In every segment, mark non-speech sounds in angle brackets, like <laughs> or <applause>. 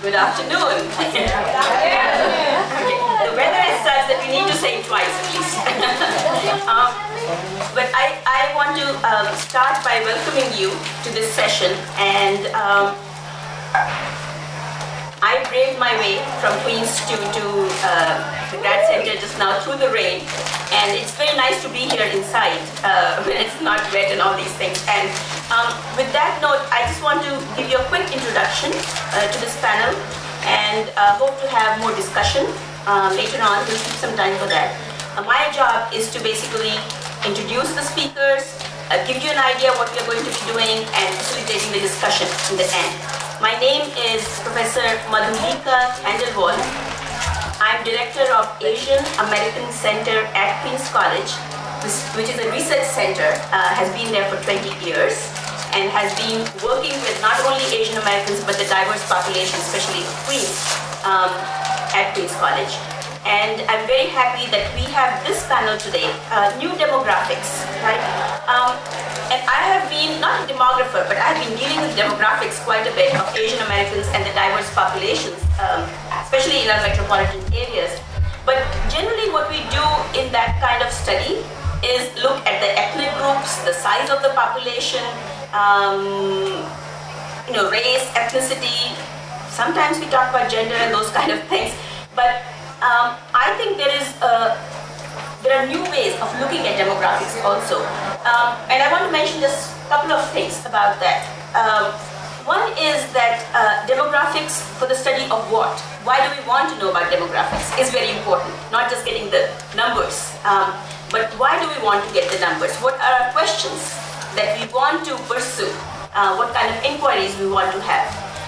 Good afternoon. Okay. The weather is such that we need to say it twice at least. <laughs> um, but I, I want to um, start by welcoming you to this session and um, I braved my way from Queens to, to uh, the Grad Center just now through the rain and it's very nice to be here inside uh, <laughs> when it's not wet and all these things. And um, with that note, I just want to give you a quick introduction uh, to this panel and uh, hope to have more discussion uh, later on. We'll keep some time for that. Uh, my job is to basically introduce the speakers, uh, give you an idea what we're going to be doing and facilitating the discussion in the end. My name is Professor Madhulika Khandelwal. I'm Director of Asian American Center at Queens College, which is a research center, uh, has been there for 20 years and has been working with not only Asian Americans but the diverse population, especially Queens, um, at Queens College. And I'm very happy that we have this panel today, uh, New Demographics, right? Um, and I have been, not a demographer, but I have been dealing with demographics quite a bit of Asian Americans and the diverse populations, um, especially in our metropolitan areas. But generally what we do in that kind of study is look at the ethnic groups, the size of the population, um, you know, race, ethnicity. Sometimes we talk about gender and those kind of things. But um, I think there is a, there are new ways of looking at demographics also. Um, and I want to mention just a couple of things about that. Um, one is that uh, demographics for the study of what? Why do we want to know about demographics is very important, not just getting the numbers. Um, but why do we want to get the numbers? What are our questions that we want to pursue? Uh, what kind of inquiries we want to have?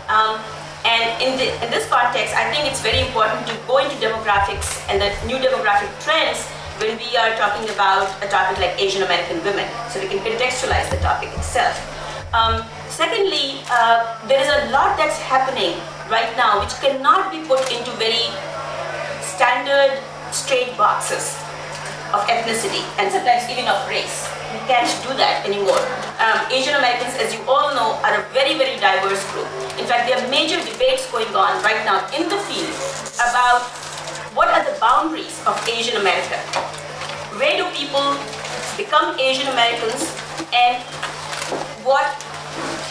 Um, and in, the, in this context, I think it's very important to go into demographics and the new demographic trends when we are talking about a topic like Asian American women, so we can contextualize the topic itself. Um, secondly, uh, there is a lot that's happening right now which cannot be put into very standard straight boxes of ethnicity and sometimes even of race. We can't do that anymore. Um, Asian Americans, as you all know, are a very, very diverse group. In fact, there are major debates going on right now in the field about what are the boundaries of Asian America. Where do people become Asian Americans and what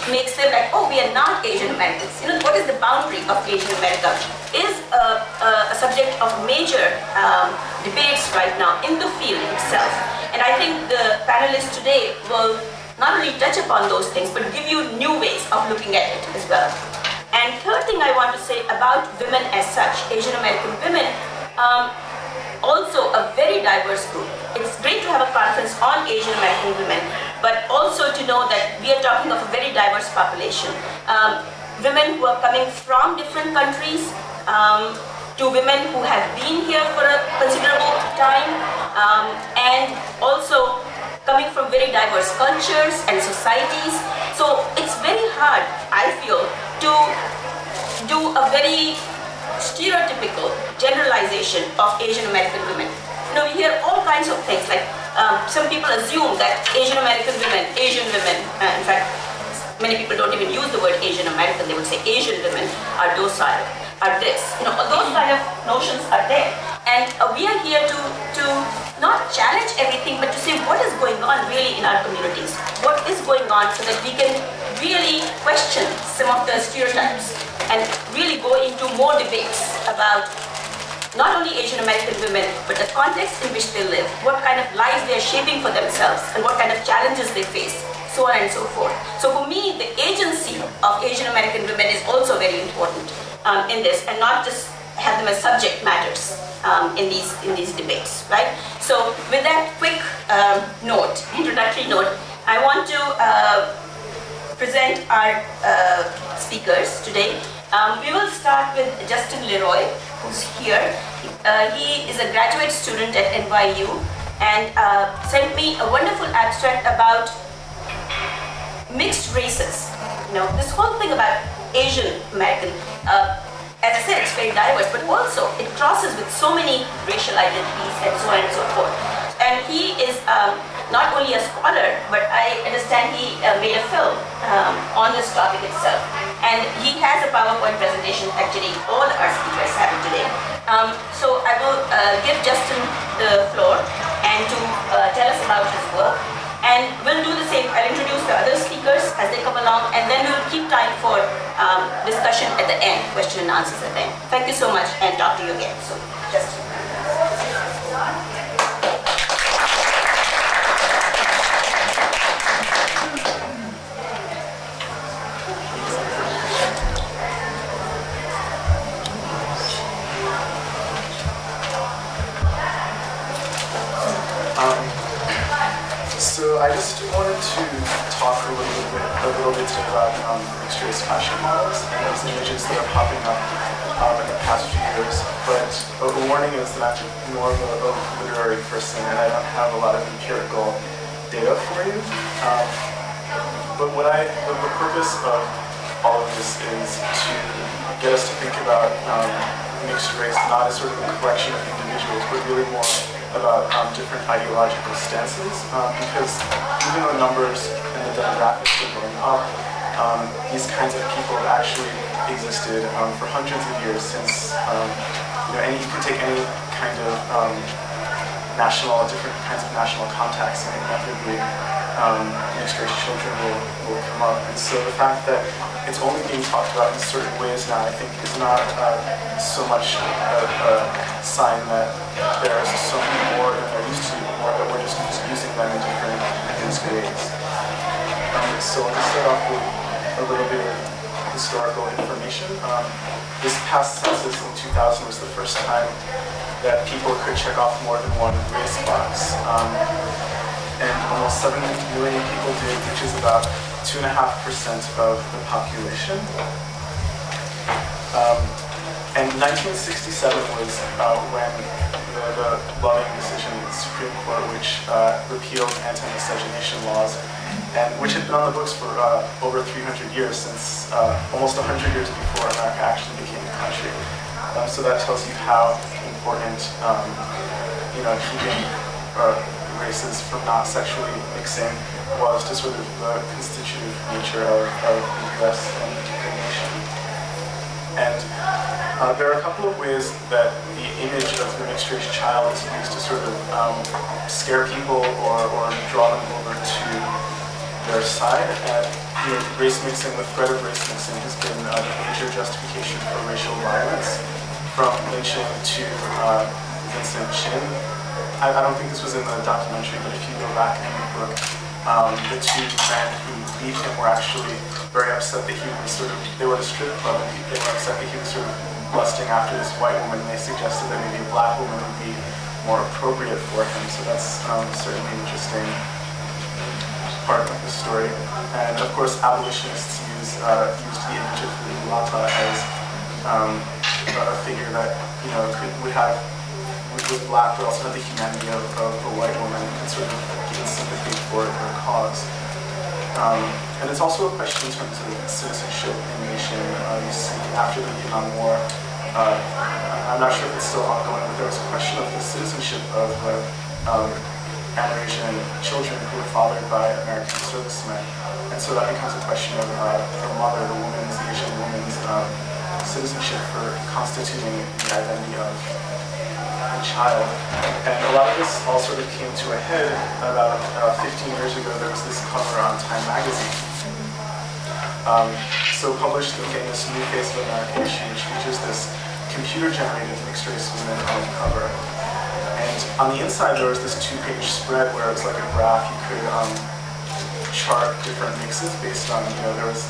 makes them like, oh, we are not Asian Americans. You know, what is the boundary of Asian America is a, a, a subject of major um, debates right now in the field itself. And I think the panelists today will not only touch upon those things, but give you new ways of looking at it as well. And third thing I want to say about women as such, Asian American women, um, also a very diverse group. It's great to have a conference on Asian American women, but also to know that we are talking of a very diverse population. Um, women who are coming from different countries, um, to women who have been here for a considerable time, um, and also coming from very diverse cultures and societies. So it's very hard, I feel, to do a very stereotypical generalization of Asian American women. You know, we hear all kinds of things like um, some people assume that Asian American women, Asian women, uh, in fact, many people don't even use the word Asian American, they would say Asian women are docile, are this. You know, those kind of notions are there. And uh, we are here to, to not challenge everything, but to say what is going on really in our communities. What is going on so that we can really question some of the stereotypes and really go into more debates about not only Asian American women, but the context in which they live, what kind of lives they are shaping for themselves, and what kind of challenges they face, so on and so forth. So for me, the agency of Asian American women is also very important um, in this, and not just have them as subject matters um, in these in these debates, right? So with that quick um, note, introductory note, I want to uh, present our uh, speakers today. Um, we will start with Justin Leroy, who's here. Uh, he is a graduate student at NYU and uh, sent me a wonderful abstract about mixed races. You know, this whole thing about Asian American, uh, as I said, it's very diverse, but also it crosses with so many racial identities and so on and so forth. And he is um, not only a scholar, but I understand he uh, made a film um, on this topic itself. And he has a PowerPoint presentation actually all our speakers have today. Um, so I will uh, give Justin the floor and to uh, tell us about his work. And we'll do the same. I'll introduce the other speakers as they come along, and then we'll keep time for um, discussion at the end, question and answers at the end. Thank you so much, and talk to you again. So, Justin. So I just wanted to talk a little bit, a little bit about um, mixed race fashion models and those images that are popping up um, in the past few years. But a warning is that I'm more of a, a, literary person and I don't have a lot of empirical data for you. Um, but what I, the, the, purpose of all of this is to get us to think about um, mixed race not as sort of a collection of individuals, but really more about um, different ideological stances um, because even though numbers and the demographics are going up, um, these kinds of people have actually existed um, for hundreds of years since, um, you know, any, you can take any kind of national, different kinds of national contacts and inevitably um, mixed race children will, will come up. And so the fact that it's only being talked about in certain ways now, I think, is not uh, so much a, a, sign that there's so many more than there used to be before, that we're just, just using them in different ways. Um, so let me start off with a little bit of historical information. Um, this past census in 2000 was the first time that people could check off more than one race box. Um, and almost 7 million people did, which is about 2.5% of the population. Um, and 1967 was uh, when the, the Loving decision in the Supreme Court, which uh, repealed anti-miscegenation laws, and which had been on the books for uh, over 300 years, since uh, almost 100 years before America actually became a country. Um, so that tells you how important, um, you know, keeping uh, races from not sexually mixing was to sort of the constitutive nature of, of the U.S. and the nation. And uh, there are a couple of ways that the image of the mixed race child is used to sort of um, scare people or, or draw them over to their side. And you know, race mixing, the threat of race mixing has been a major justification for racial violence, from lynching to uh, Vincent Chin, I, I, don't think this was in the documentary, but if you go back in the book, um, the two men who beat him were actually very upset that he was sort of, they were at a strip club and they were upset that he was sort of lusting after this white woman. And they suggested that maybe a black woman would be more appropriate for him. So that's um, certainly interesting part of the story. And of course, abolitionists use, uh, used the image of the as um, a figure that you know could, would have was black, but also had the humanity of, of a white woman and sort of gain sympathy for her cause. Um, and it's also a question in terms of citizenship in the nation. Uh, you see, after the Vietnam War, uh, I'm not sure if it's still ongoing, but there was a question of the citizenship of uh, um, Amerasian children who were fathered by American servicemen. And so that becomes a question of uh, the mother, the woman's, the Asian woman's um, citizenship for constituting the identity of a child. And a lot of this all sort of came to a head about uh, 15 years ago. There was this cover on Time magazine. Um, so published the famous New Face of America issue, which features this computer-generated mixed-race woman on the cover. And on the inside, there was this two-page spread where it was like a graph. You could um, chart different mixes based on, you know, there was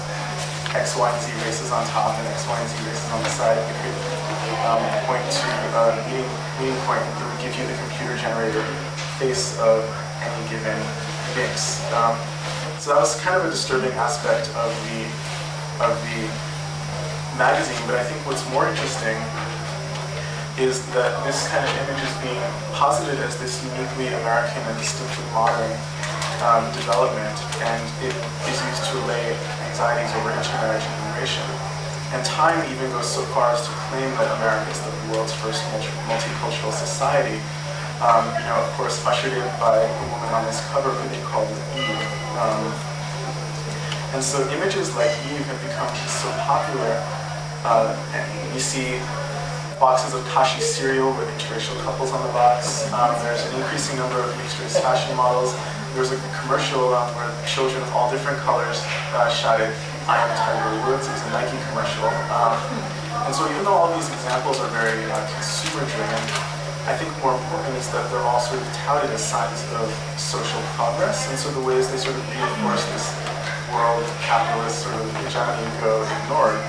X, Y, and Z races on top and X, Y, and Z races on the side. You could um, point to a meeting, meeting point that would give you the computer-generated face of any given mix. Um, so that was kind of a disturbing aspect of the of the magazine. But I think what's more interesting is that this kind of image is being posited as this uniquely American and distinctly modern um, development, and it is used to allay anxieties over and immigration. And Time even goes so far as to claim that America is the world's first multicultural society, um, you know, of course, ushered in by a woman on this cover who they called Eve. Um, and so images like Eve have become so popular. Uh, and you see boxes of Kashi cereal with interracial couples on the box. Um, there's an increasing number of mixed-race fashion models. There's a commercial um, where children of all different colors uh, shouted, I am Tiger Woods. It was a Nike commercial. Um, and so even though all these examples are very uh, consumer-driven, I think more important is that they're all sort of touted as signs of social progress, and so the ways they sort of reinforce this world capitalist sort of hegemony go ignored.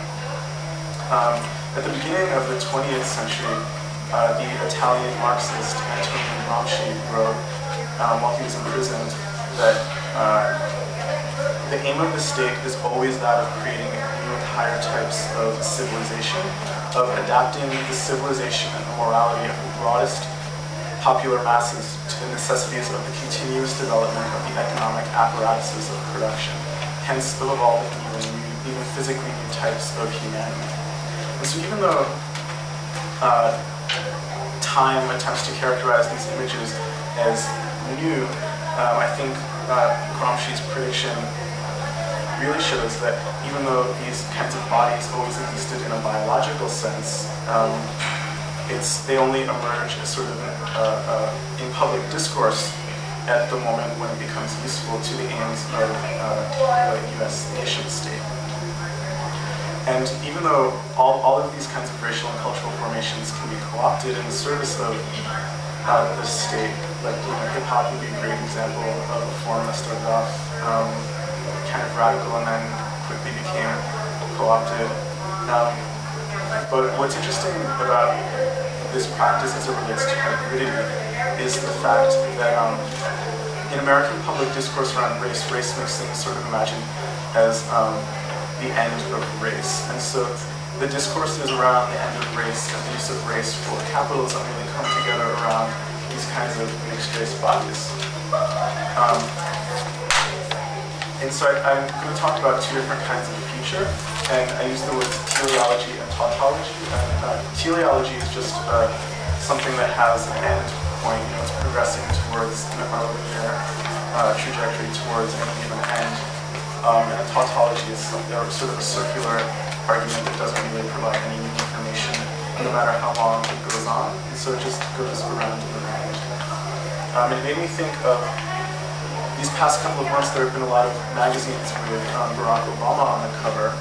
Um, at the beginning of the 20th century, uh, the Italian Marxist Antonio Gramsci wrote, um, while he was imprisoned, that uh, the aim of the state is always that of creating new higher types of civilization, of adapting the civilization and the morality of the broadest popular masses to the necessities of the continuous development of the economic apparatuses of production, hence of evolving even, even physically new types of humanity. And so even though uh, time attempts to characterize these images as new, um, I think uh, Gramsci's prediction really shows that even though these kinds of bodies always existed in a biological sense, um, it's, they only emerge as sort of uh, uh, in public discourse at the moment when it becomes useful to the aims of uh, the U.S. nation state. And even though all, all of these kinds of racial and cultural formations can be co-opted in the service of uh, the state, like you know, hip hop would be a great example of a form that started off um, kind of radical and then quickly became co-opted. Um, but what's interesting about this practice as it relates to hybridity is the fact that um, in American public discourse around race, race mixing is sort of imagined as um, the end of race. And so the discourses around the end of race and the use of race for capitalism really come together around kinds of mixed race bodies. Um, and so I, am going to talk about two different kinds of future, and I use the words teleology and tautology. And uh, teleology is just uh, something that has an end point, you know, it's progressing towards a linear uh, trajectory towards any given end. Um, and tautology is sort of a circular argument that doesn't really provide any new information, no matter how long it goes on. And so it just goes around and around. Um, it made me think of these past couple of months, there have been a lot of magazines with um, Barack Obama on the cover.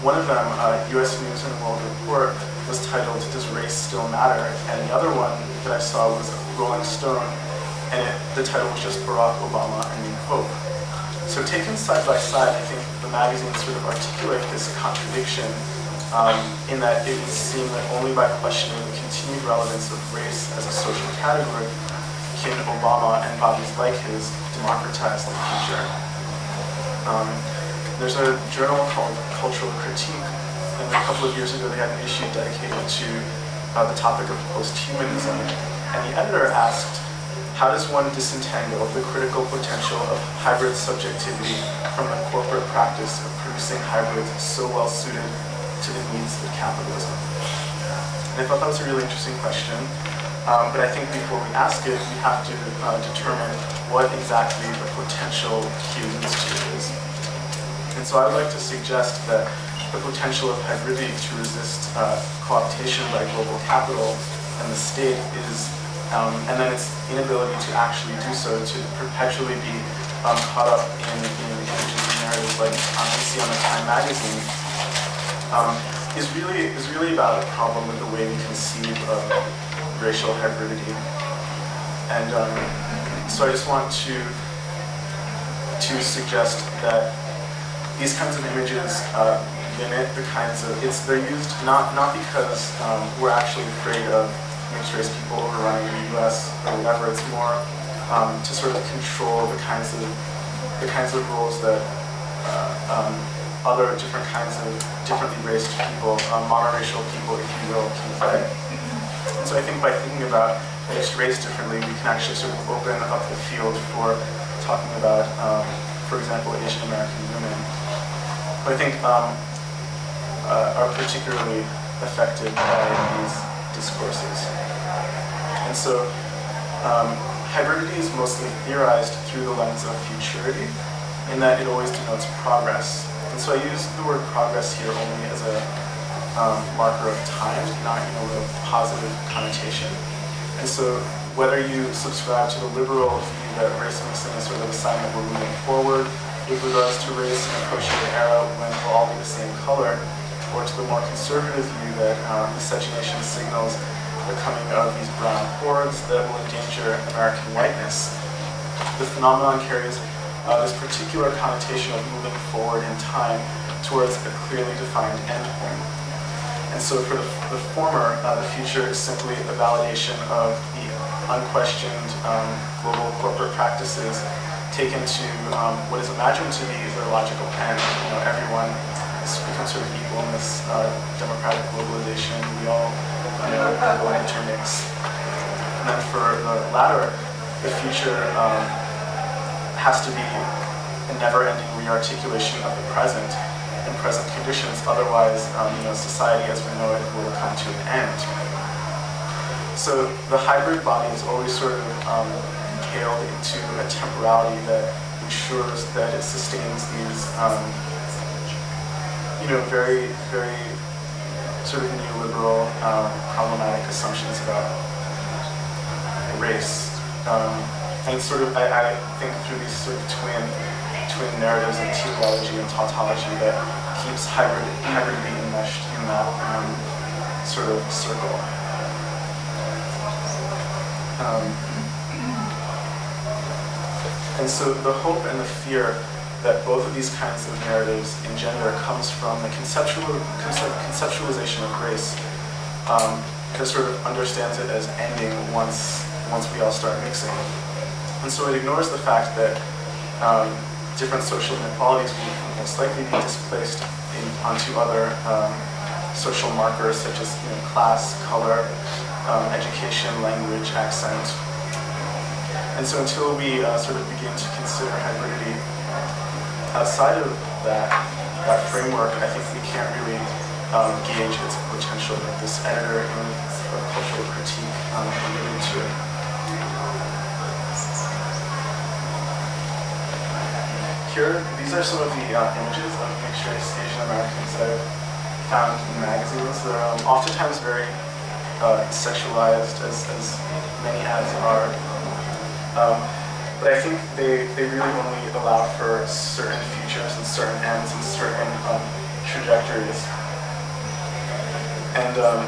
One of them, uh, U.S. News and World Report, was titled "Does Race Still Matter?" and the other one that I saw was Rolling Stone, and it, the title was just Barack Obama and New Hope. So taken side by side, I think the magazines sort of articulate this contradiction um, in that it would seem that only by questioning the continued relevance of race as a social category Obama and bodies like his democratize the future. Um, there's a journal called Cultural Critique, and a couple of years ago they had an issue dedicated to uh, the topic of post-humanism. And the editor asked, how does one disentangle the critical potential of hybrid subjectivity from the corporate practice of producing hybrids so well suited to the needs of capitalism? And I thought that was a really interesting question. Um, but I think before we ask it, we have to uh, determine what exactly the potential humans is. And so I would like to suggest that the potential of hybridity to resist uh, co-optation by global capital and the state is, um, and then its inability to actually do so, to perpetually be um, caught up in, in images narratives like we see on the Time magazine, um, is really is really about a problem with the way we conceive of racial hybridity. And um, so I just want to to suggest that these kinds of images uh, limit the kinds of it's they're used not not because um, we're actually afraid of mixed race people overrunning the U.S. or whatever. It's more um, to sort of control the kinds of the kinds of roles that uh, um, other different kinds of differently raced people, uh, monoracial people, if you will, can play. And so I think by thinking about mixed race differently, we can actually sort of open up the field for talking about, um, for example, Asian American women, who I think um, uh, are particularly affected by these discourses. And so Um, hybridity is mostly theorized through the lens of futurity, in that it always denotes progress. And so I use the word progress here only as a um, marker of time, not in a positive connotation. And so whether you subscribe to the liberal view that race mixing is sort of a sign that we're moving forward with regards to race and approaching an era when we'll all be the same color, or to the more conservative view that um, miscegenation signals the coming of these brown hordes that will endanger American whiteness. The phenomenon carries uh, this particular connotation of moving forward in time towards a clearly defined endpoint. And so for the, the former, uh, the future is simply a validation of the unquestioned um, global corporate practices taken to um, what is imagined to be their logical end. You know, everyone becomes sort of equal in this uh, democratic globalization. We all you know, will intermix. And then for the latter, the future um, has to be a never-ending rearticulation of the present present conditions. Otherwise, um, you know, society as we know it will come to an end. So the hybrid body is always sort of um, encaled into a temporality that ensures that it sustains these, um, you know, very, very sort of neoliberal, um, problematic assumptions about race. Um, and sort of, I, I, think through these sort of twin, twin narratives of teleology and tautology that keeps hybrid, hybrid being enmeshed in that um, sort of circle. Um, and so the hope and the fear that both of these kinds of narratives engender comes from the conceptual, concept, conceptualization of race um, that sort of understands it as ending once, once we all start mixing. And so it ignores the fact that um, different social inequalities will most likely be displaced in, onto other um, social markers such as you know, class, color, um, education, language, accent. And so until we uh, sort of begin to consider hybridity outside of that, that framework, I think we can't really um, gauge its potential that this editor in cultural critique um, alluded to. Here, these are some of the uh, images of race Asian Americans that I've found in magazines. They're um, oftentimes very uh, sexualized, as, as many ads are. Um, but I think they, they really only allow for certain futures and certain ends and certain um, trajectories. And um,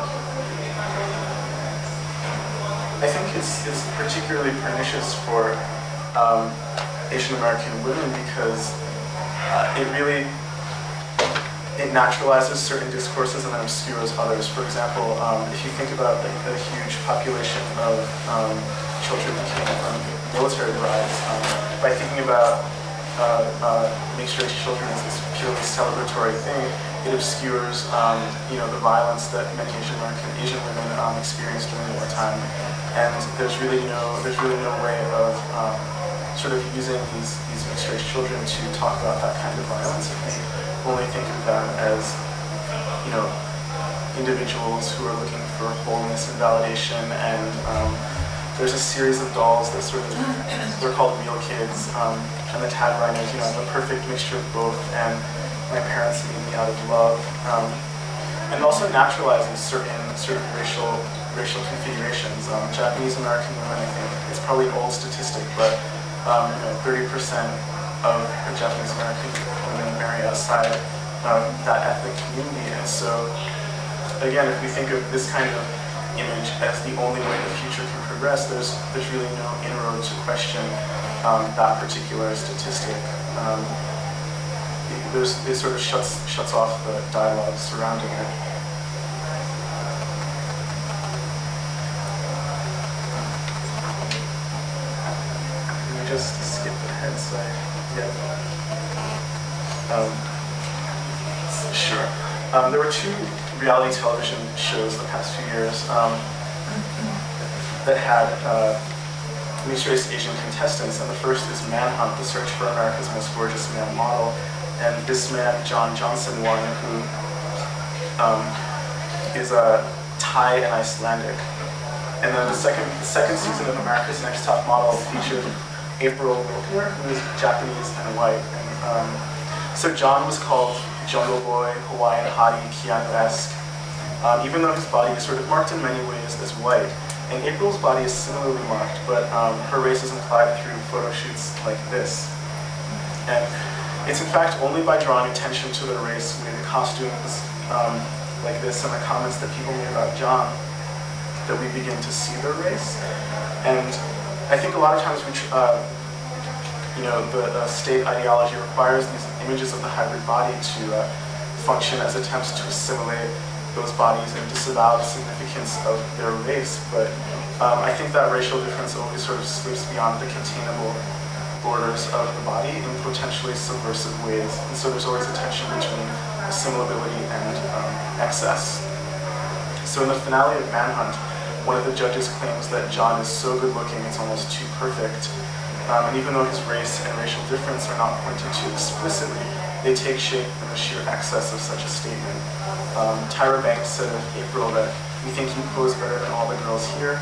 I think it's, it's particularly pernicious for um, Asian American women because uh, it really it naturalizes certain discourses and then obscures others. For example, um, if you think about like, a huge population of um, children who came from military brides, um, by thinking about uh, uh, mixed-race children as this purely celebratory thing, it obscures, um, you know, the violence that many Asian American Asian women um, experienced during wartime, and there's really no there's really no way of um, sort of using these these mixed-race children to talk about that kind of violence. We only think of them as, you know, individuals who are looking for wholeness and validation and um, there's a series of dolls that sort of, they're called real kids, um, and the tagline is, you know, I'm a perfect mixture of both, and my parents made me out of love. Um, and also naturalizing certain sort of racial racial configurations. Um, Japanese American women, I think, it's probably an old statistic, but um, you know, 30% of Japanese American women marry outside um, that ethnic community. And so, again, if we think of this kind of image as the only way the future can progress, there's, there's really no inroad to question um, that particular statistic. Um, it, it sort of shuts, shuts off the dialogue surrounding it. Just skip ahead so get. Um, sure. Um, there were two reality television shows the past few years. Um, that had uh, mixed-race Asian contestants, and the first is Manhunt, the search for America's most gorgeous male model. And this man, John Johnson, won, who um, is a Thai and Icelandic. And then the second, the second season of America's Next Top Model featured April Wilkner, who is Japanese and white. And, um, so John was called Jungle Boy, Hawaiian hottie, Keanu-esque, um, even though his body is sort of marked in many ways as white. And April's body is similarly marked, but um, her race is implied through photo shoots like this. And it's in fact only by drawing attention to their race with costumes um, like this and the comments that people made about John that we begin to see their race. And I think a lot of times we, uh, you know, the, the, state ideology requires these images of the hybrid body to uh, function as attempts to assimilate those bodies and disavow the significance of their race. But um, I think that racial difference always sort of slips beyond the containable borders of the body in potentially subversive ways. And so there's always a tension between assimilability and um, excess. So in the finale of Manhunt, one of the judges claims that John is so good looking it's almost too perfect. Um, and even though his race and racial difference are not pointed to explicitly, they take shape in the sheer excess of such a statement. Um, Tyra Banks said in April that we think you pose better than all the girls here,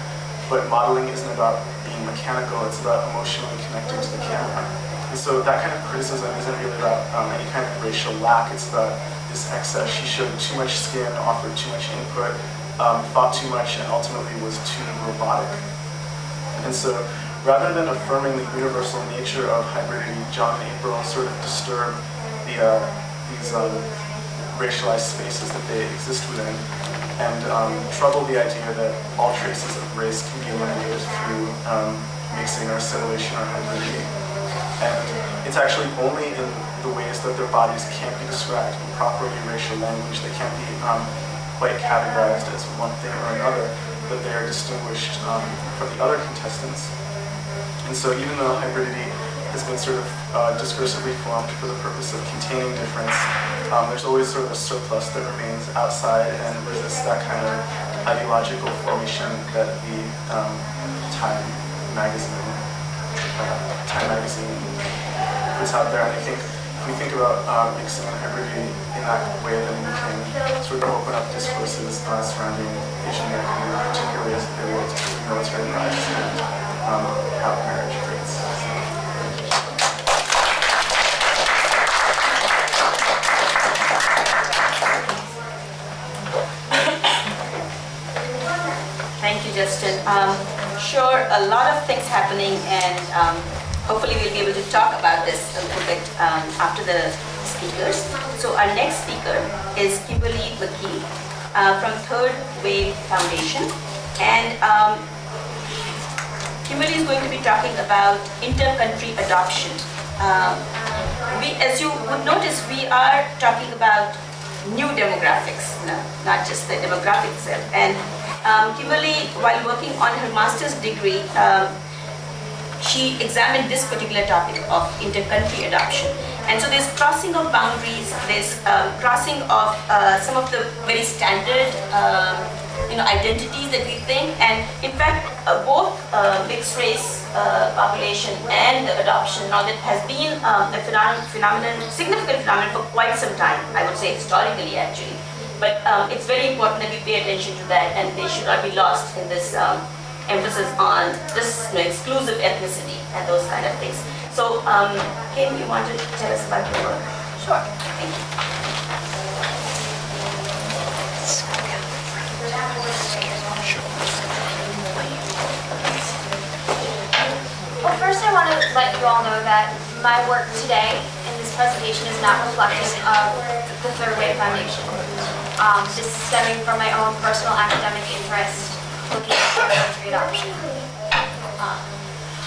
but modeling isn't about being mechanical, it's about emotionally connecting to the camera. And so that kind of criticism isn't really about um, any kind of racial lack, it's about this excess. She showed too much skin, offered too much input, um, thought too much, and ultimately was too robotic. And so rather than affirming the universal nature of hybridity, John and April sort of disturb the, uh, these um, racialized spaces that they exist within and um, trouble the idea that all traces of race can be eliminated through um, mixing or assimilation or hybridity. And it's actually only in the ways that their bodies can't be described in properly racial language, they can't be um, quite categorized as one thing or another, but they are distinguished um, from the other contestants. And so even though hybridity has been sort of uh, discursively formed for the purpose of containing difference. Um, there's always sort of a surplus that remains outside and resists that kind of ideological formation that the um, Time magazine, uh, Time magazine puts out there. And I think we think about um, mixing hybridity in that way, then we can sort of open up discourses uh, surrounding Asian American, particularly as it relates to military rights and um, how marriage creates. Thank you, Justin. Um, sure, a lot of things happening and um, hopefully we'll be able to talk about this a little bit um, after the speakers. So our next speaker is Kimberly McKee uh, from Third Wave Foundation. And um, Kimberly is going to be talking about inter-country adoption. Um, we, as you would notice, we are talking about new demographics, no, not just the demographic itself. And um, Kimberly, while working on her master's degree, um, she examined this particular topic of inter-country adoption. And so there's crossing of boundaries, there's um, crossing of uh, some of the very standard um, you know, identities that we think. And in fact, uh, both uh, mixed race uh, population and adoption now that has been um, a phenomenon, significant phenomenon for quite some time, I would say historically actually. But um, it's very important that we pay attention to that and they should not be lost in this um, emphasis on this you know, exclusive ethnicity and those kind of things. So, um, Kim, you want to tell us about your work? Sure. Thank you. Well, first I want to let you all know that my work today in this presentation is not reflective of the Third Wave Foundation. Um, this is stemming from my own personal academic interest country <coughs> adoption. Um,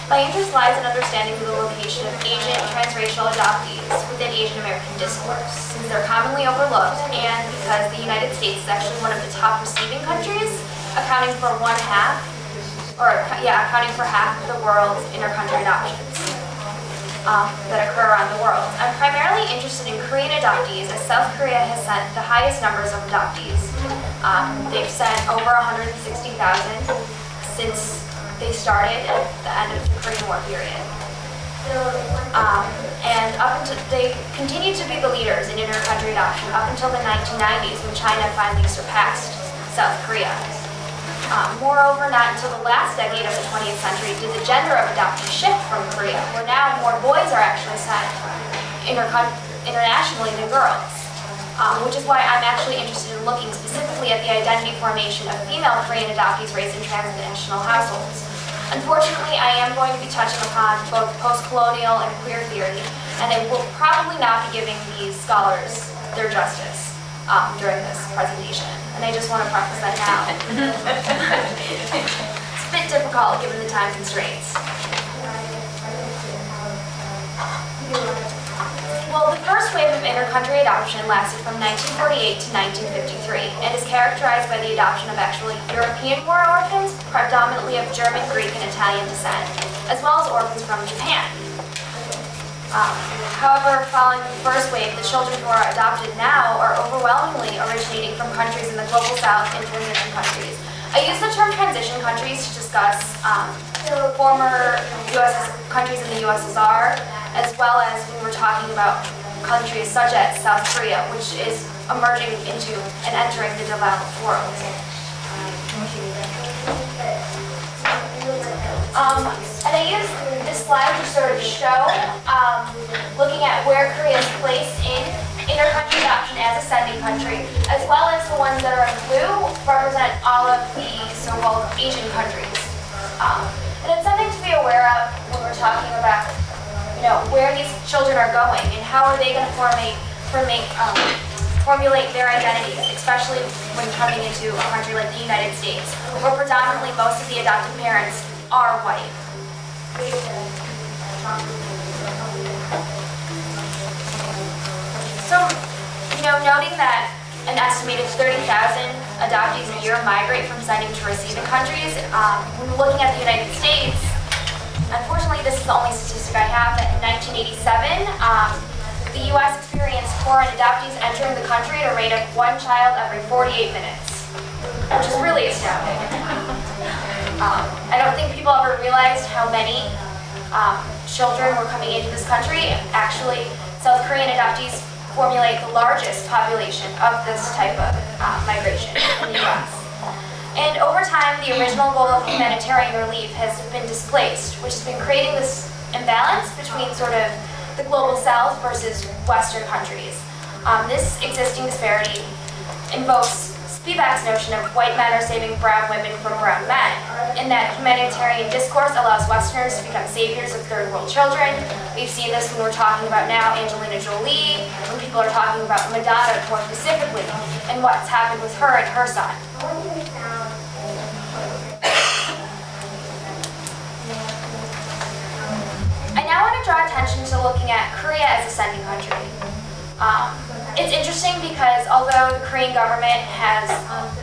my interest lies in understanding the location of Asian transracial adoptees within Asian American discourse, since they're commonly overlooked and because the United States is actually one of the top receiving countries, accounting for one half, or yeah, accounting for half of the world's intercountry adoptions um, that occur around the world. I'm primarily interested in Korean adoptees as South Korea has sent the highest numbers of adoptees. Um, they've sent over 160,000 since they started at the end of the Korean War period. Um, and up until they continue to be the leaders in inter-country adoption up until the 1990s when China finally surpassed South Korea. Um, moreover, not until the last decade of the 20th century did the gender of adoptees shift from Korea, where now more boys are actually sent internationally than girls. Um, which is why I'm actually interested in looking specifically at the identity formation of female Korean adoptees raised in transnational households. Unfortunately, I am going to be touching upon both post-colonial and queer theory, and I will probably not be giving these scholars their justice um, during this presentation. And I just want to preface that now. <laughs> <laughs> it's a bit difficult given the time constraints. Well, the first wave of intercountry adoption lasted from 1948 to 1953 and is characterized by the adoption of actually European war orphans, predominantly of German, Greek, and Italian descent, as well as orphans from Japan. Um, however, following the first wave, the children who are adopted now are overwhelmingly originating from countries in the global south and transition countries. I use the term transition countries to discuss um, former US countries in the USSR, as well as when we're talking about countries such as South Korea, which is emerging into and entering the developed world. Um, and I use this slide to sort of show, um, looking at where Korea is placed in intercountry adoption as a sending country, as well as the ones that are in blue represent all of the so-called Asian countries. Um, and it's something to be aware of when we're talking about you know, where these children are going and how are they going to formate, formate, um, formulate their identities, especially when coming into a country like the United States, where predominantly most of the adoptive parents are white. So, you know, noting that an estimated 30,000 adoptees a year migrate from sending to receiving countries, um, when looking at the United States, Unfortunately, this is the only statistic I have that in 1987, um, the U.S. experienced foreign adoptees entering the country at a rate of one child every 48 minutes, which is really astounding. Um, I don't think people ever realized how many um, children were coming into this country. Actually, South Korean adoptees formulate the largest population of this type of uh, migration in the U.S. And over time, the original goal of humanitarian relief has been displaced, which has been creating this imbalance between sort of the global south versus Western countries. Um, this existing disparity invokes Spivak's notion of white men are saving brown women from brown men, in that humanitarian discourse allows Westerners to become saviors of third world children. We've seen this when we're talking about now Angelina Jolie, when people are talking about Madonna more specifically, and what's happened with her and her son. I now want to draw attention to looking at Korea as a sending country. Um, it's interesting because although the Korean government has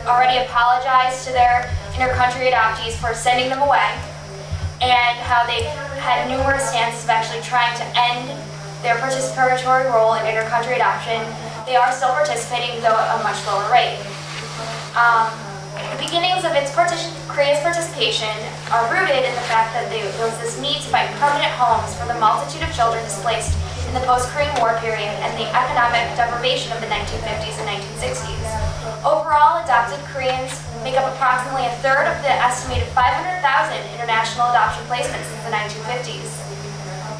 already apologized to their inter-country adoptees for sending them away, and how they've had numerous stances of actually trying to end their participatory role in inter-country adoption, they are still participating, though at a much lower rate. Um, the beginnings of its partition, Korea's participation are rooted in the fact that there was this need to find permanent homes for the multitude of children displaced in the post-Korean War period and the economic deprivation of the 1950s and 1960s. Overall, adopted Koreans make up approximately a third of the estimated 500,000 international adoption placements since the 1950s.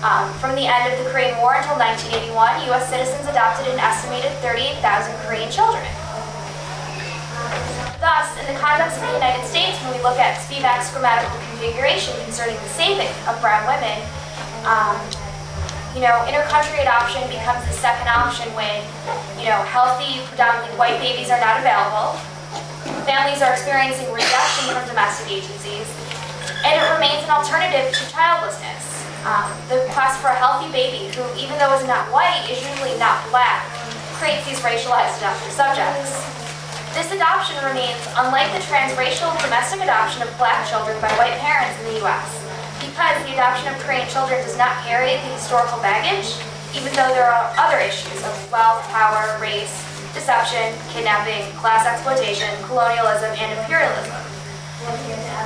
Um, from the end of the Korean War until 1981, U.S. citizens adopted an estimated 38,000 Korean children. Thus, in the context of the United States, when we look at Spivak's grammatical configuration concerning the saving of brown women, um, you know, inter-country adoption becomes the second option when, you know, healthy, predominantly white babies are not available, families are experiencing rejection from domestic agencies, and it remains an alternative to childlessness. Um, the quest for a healthy baby, who even though is not white, is usually not black, creates these racialized adoptive subjects. This adoption remains unlike the transracial domestic adoption of black children by white parents in the U.S. because the adoption of Korean children does not carry the historical baggage, even though there are other issues of wealth, power, race, deception, kidnapping, class exploitation, colonialism, and imperialism.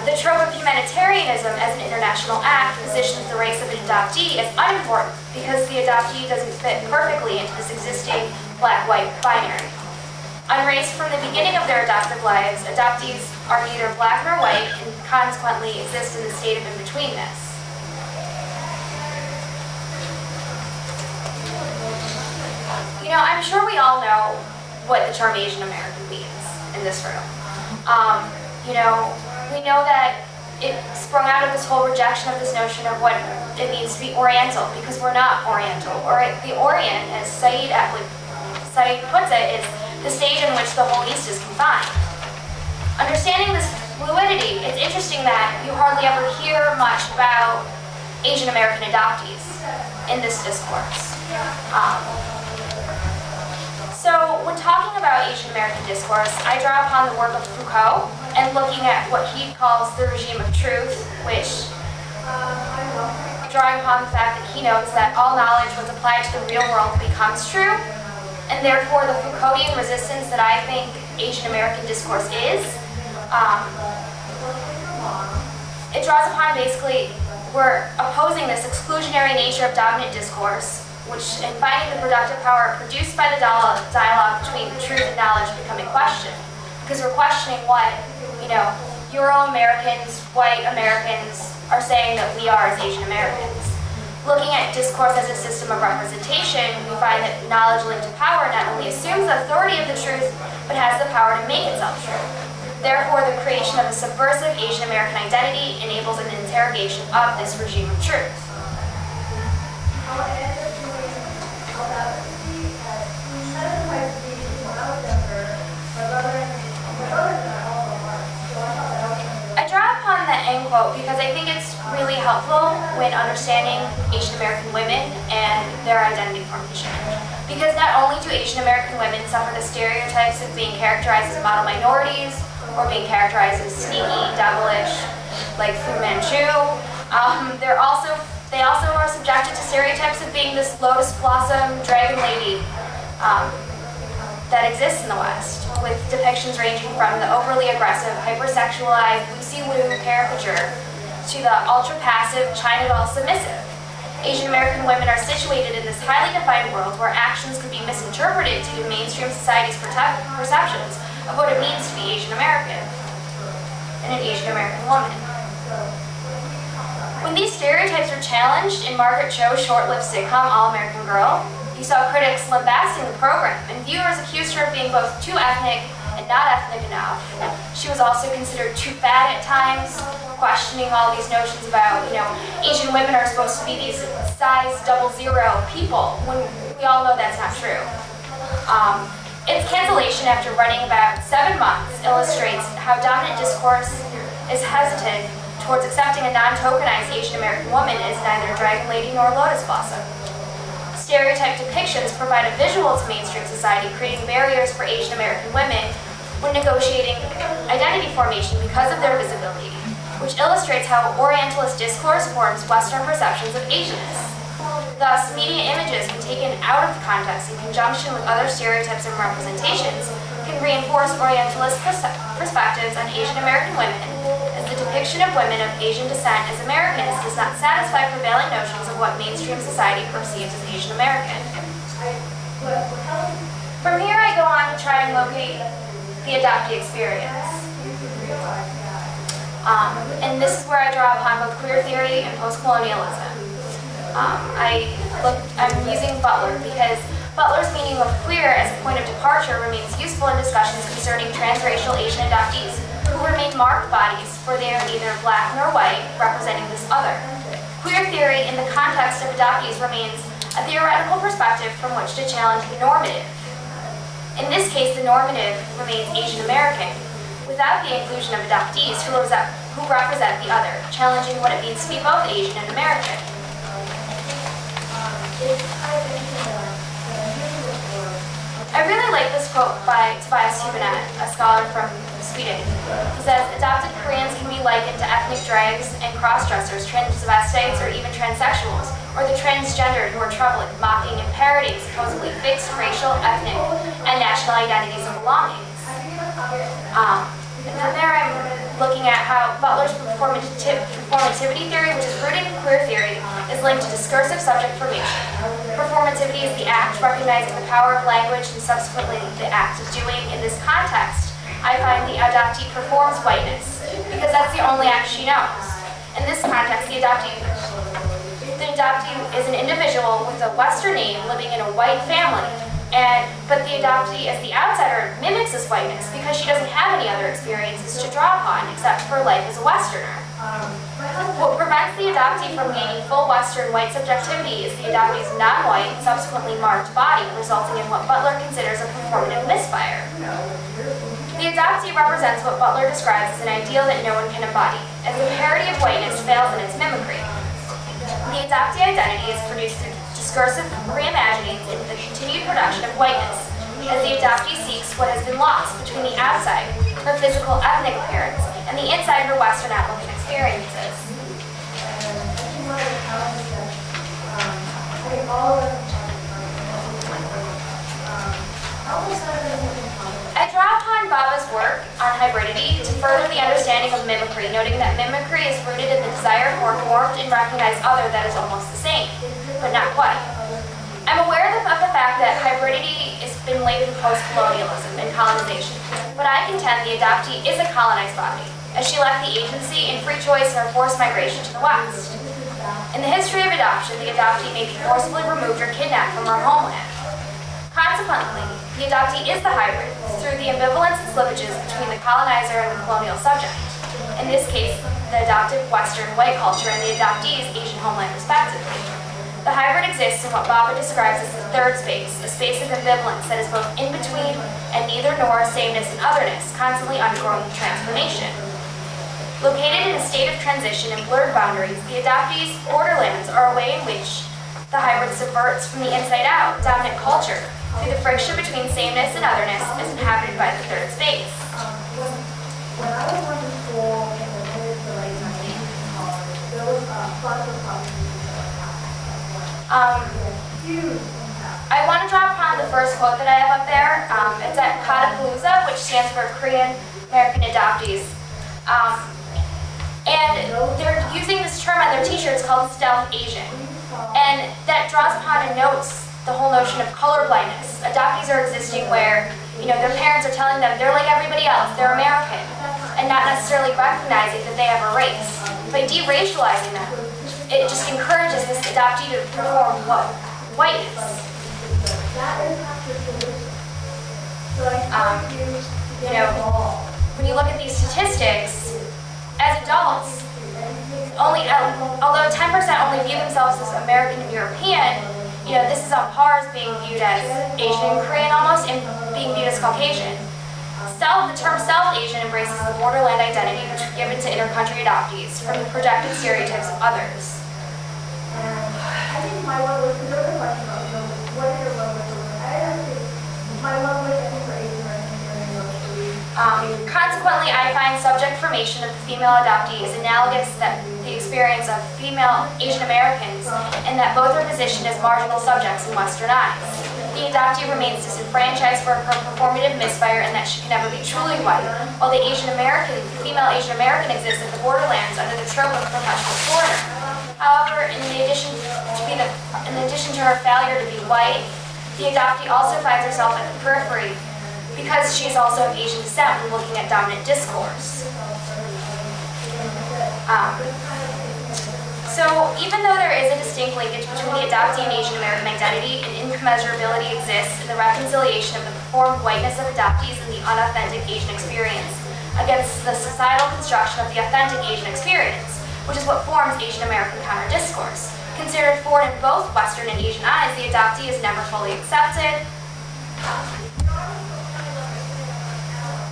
The trope of humanitarianism as an international act positions the race of an adoptee as unimportant because the adoptee doesn't fit perfectly into this existing black-white binary. Unraised from the beginning of their adoptive lives, adoptees are neither black nor white and consequently exist in the state of in-betweenness. You know, I'm sure we all know what the term Asian American means in this room. Um, you know, we know that it sprung out of this whole rejection of this notion of what it means to be Oriental, because we're not Oriental. Or the Orient, as Said, Said puts it, is the stage in which the whole East is confined. Understanding this fluidity, it's interesting that you hardly ever hear much about Asian American adoptees in this discourse. Um, so when talking about Asian American discourse, I draw upon the work of Foucault and looking at what he calls the regime of truth, which drawing upon the fact that he notes that all knowledge was applied to the real world becomes true, and therefore the Foucauldian resistance that I think Asian American discourse is, um, it draws upon basically, we're opposing this exclusionary nature of dominant discourse which in finding the productive power produced by the dialogue between truth and knowledge becoming questioned. Because we're questioning what, you know, Euro-Americans, white Americans are saying that we are as Asian Americans. Looking at discourse as a system of representation, we find that knowledge linked to power not only assumes the authority of the truth, but has the power to make itself true. Therefore, the creation of a subversive Asian American identity enables an interrogation of this regime of truth. I draw upon the end quote because I think it's really helpful when understanding Asian American women and their identity formation. Because not only do Asian American women suffer the stereotypes of being characterized as model minorities or being characterized as sneaky, devilish, like Fu Manchu, um, they're also they also are subjected to stereotypes of being this lotus blossom dragon lady um, that exists in the West, with depictions ranging from the overly aggressive, hypersexualized Lucy Liu caricature to the ultra-passive China doll submissive. Asian American women are situated in this highly defined world where actions could be misinterpreted due to mainstream society's perceptions of what it means to be Asian American and an Asian American woman. When these stereotypes were challenged in Margaret Cho's short-lived sitcom All American Girl, you saw critics lambasting the program, and viewers accused her of being both too ethnic and not ethnic enough. She was also considered too fat at times, questioning all these notions about, you know, Asian women are supposed to be these size double zero people, when we all know that's not true. Um, its cancellation after running about seven months illustrates how dominant discourse is hesitant towards accepting a non-tokenized Asian American woman as neither Dragon Lady nor Lotus Blossom. Stereotype depictions provide a visual to mainstream society, creating barriers for Asian American women when negotiating identity formation because of their visibility, which illustrates how Orientalist discourse forms Western perceptions of Asianness. Thus, media images when taken out of context in conjunction with other stereotypes and representations can reinforce Orientalist perspectives on Asian American women as the depiction of women of Asian descent as Americans does not satisfy prevailing notions of what mainstream society perceives as Asian American. From here I go on to try and locate the adoptee experience. Um, and this is where I draw upon both queer theory and post-colonialism. Um, I look, I'm using Butler because Butler's meaning of queer as a point of departure remains useful in discussions concerning transracial Asian adoptees who remain marked bodies for they are neither black nor white, representing this other. Queer theory in the context of adoptees remains a theoretical perspective from which to challenge the normative. In this case, the normative remains Asian American, without the inclusion of adoptees who represent the other, challenging what it means to be both Asian and American. I really like this quote by Tobias Hübinette, a scholar from Sweden. He says, adopted Koreans can be likened to ethnic drags and cross-dressers, transvestites, or even transsexuals, or the transgendered who are troubling, mocking, and parodying supposedly fixed racial, ethnic, and national identities and belongings. Um, and from there, I'm looking at how Butler's performativity theory, which is rooted in queer theory, is linked to discursive subject formation. Performativity is the act recognizing the power of language and subsequently the act of doing. In this context, I find the adoptee performs whiteness because that's the only act she knows. In this context, the adoptee, the adoptee is an individual with a Western name living in a white family, and but the adoptee, as the outsider, mimics this whiteness because she doesn't have any other experiences to draw upon except for life as a Westerner. What prevents the adoptee from gaining full Western white subjectivity is the adoptee's non-white, subsequently marked body, resulting in what Butler considers a performative misfire. The adoptee represents what Butler describes as an ideal that no one can embody, as the parody of whiteness fails in its mimicry. The adoptee identity is produced through discursive reimaginings into the continued production of whiteness, as the adoptee seeks what has been lost between the outside, her physical ethnic appearance, and the inside, her Western and experiences. I draw upon Bhabha's work on hybridity to further the understanding of mimicry, noting that mimicry is rooted in the desire for a formed and recognized other that is almost but not quite. I'm aware of the fact that hybridity has been with post-colonialism and colonization, but I contend the adoptee is a colonized body, as she lacked the agency and free choice in her forced migration to the West. In the history of adoption, the adoptee may be forcibly removed or kidnapped from her homeland. Consequently, the adoptee is the hybrid through the ambivalence and slippages between the colonizer and the colonial subject. In this case, the adoptive Western white culture and the adoptee's Asian homeland respectively. The hybrid exists in what Bhabha describes as the third space, a space of ambivalence that is both in between and neither nor sameness and otherness, constantly undergoing transformation. Located in a state of transition and blurred boundaries, the adoptee's borderlands are a way in which the hybrid subverts from the inside out dominant culture through the friction between sameness and otherness as inhabited by the third space. When I was in the mid to late 1900s, there was a of Um, I want to draw upon the first quote that I have up there. Um, it's at Kadapalooza, which stands for Korean American Adoptees. Um, and they're using this term on their t-shirts called stealth Asian. And that draws upon and notes the whole notion of color blindness. Adoptees are existing where, you know, their parents are telling them they're like everybody else, they're American, and not necessarily recognizing that they have a race. By deracializing them, it just encourages this adoptee to perform what? Whiteness. Um, you know, when you look at these statistics, as adults, only although 10% only view themselves as American and European, you know, this is on par as being viewed as Asian and Korean almost, and being viewed as Caucasian. South, the term stealth Asian embraces the borderland identity which is given to intercountry adoptees from the projected stereotypes of others. I think my one was the other question about what is your love language? I actually, my love I for Asian was to read. Um, consequently, I find subject formation of the female adoptee is analogous to the experience of female Asian Americans in that both are positioned as marginal subjects in Western eyes. The adoptee remains disenfranchised for her performative misfire and that she can never be truly white, while the Asian American, female Asian American exists at the borderlands under the trope of perpetual foreigner. However, in addition to the, in addition to her failure to be white, the adoptee also finds herself at the periphery because she is also of Asian descent when looking at dominant discourse. Um, so even though there is a distinct linkage between the adoptee and Asian American identity, an incommensurability exists in the reconciliation of the performed whiteness of adoptees and the unauthentic Asian experience against the societal construction of the authentic Asian experience, which is what forms Asian American counter-discourse. Considered foreign in both Western and Asian eyes, the adoptee is never fully accepted,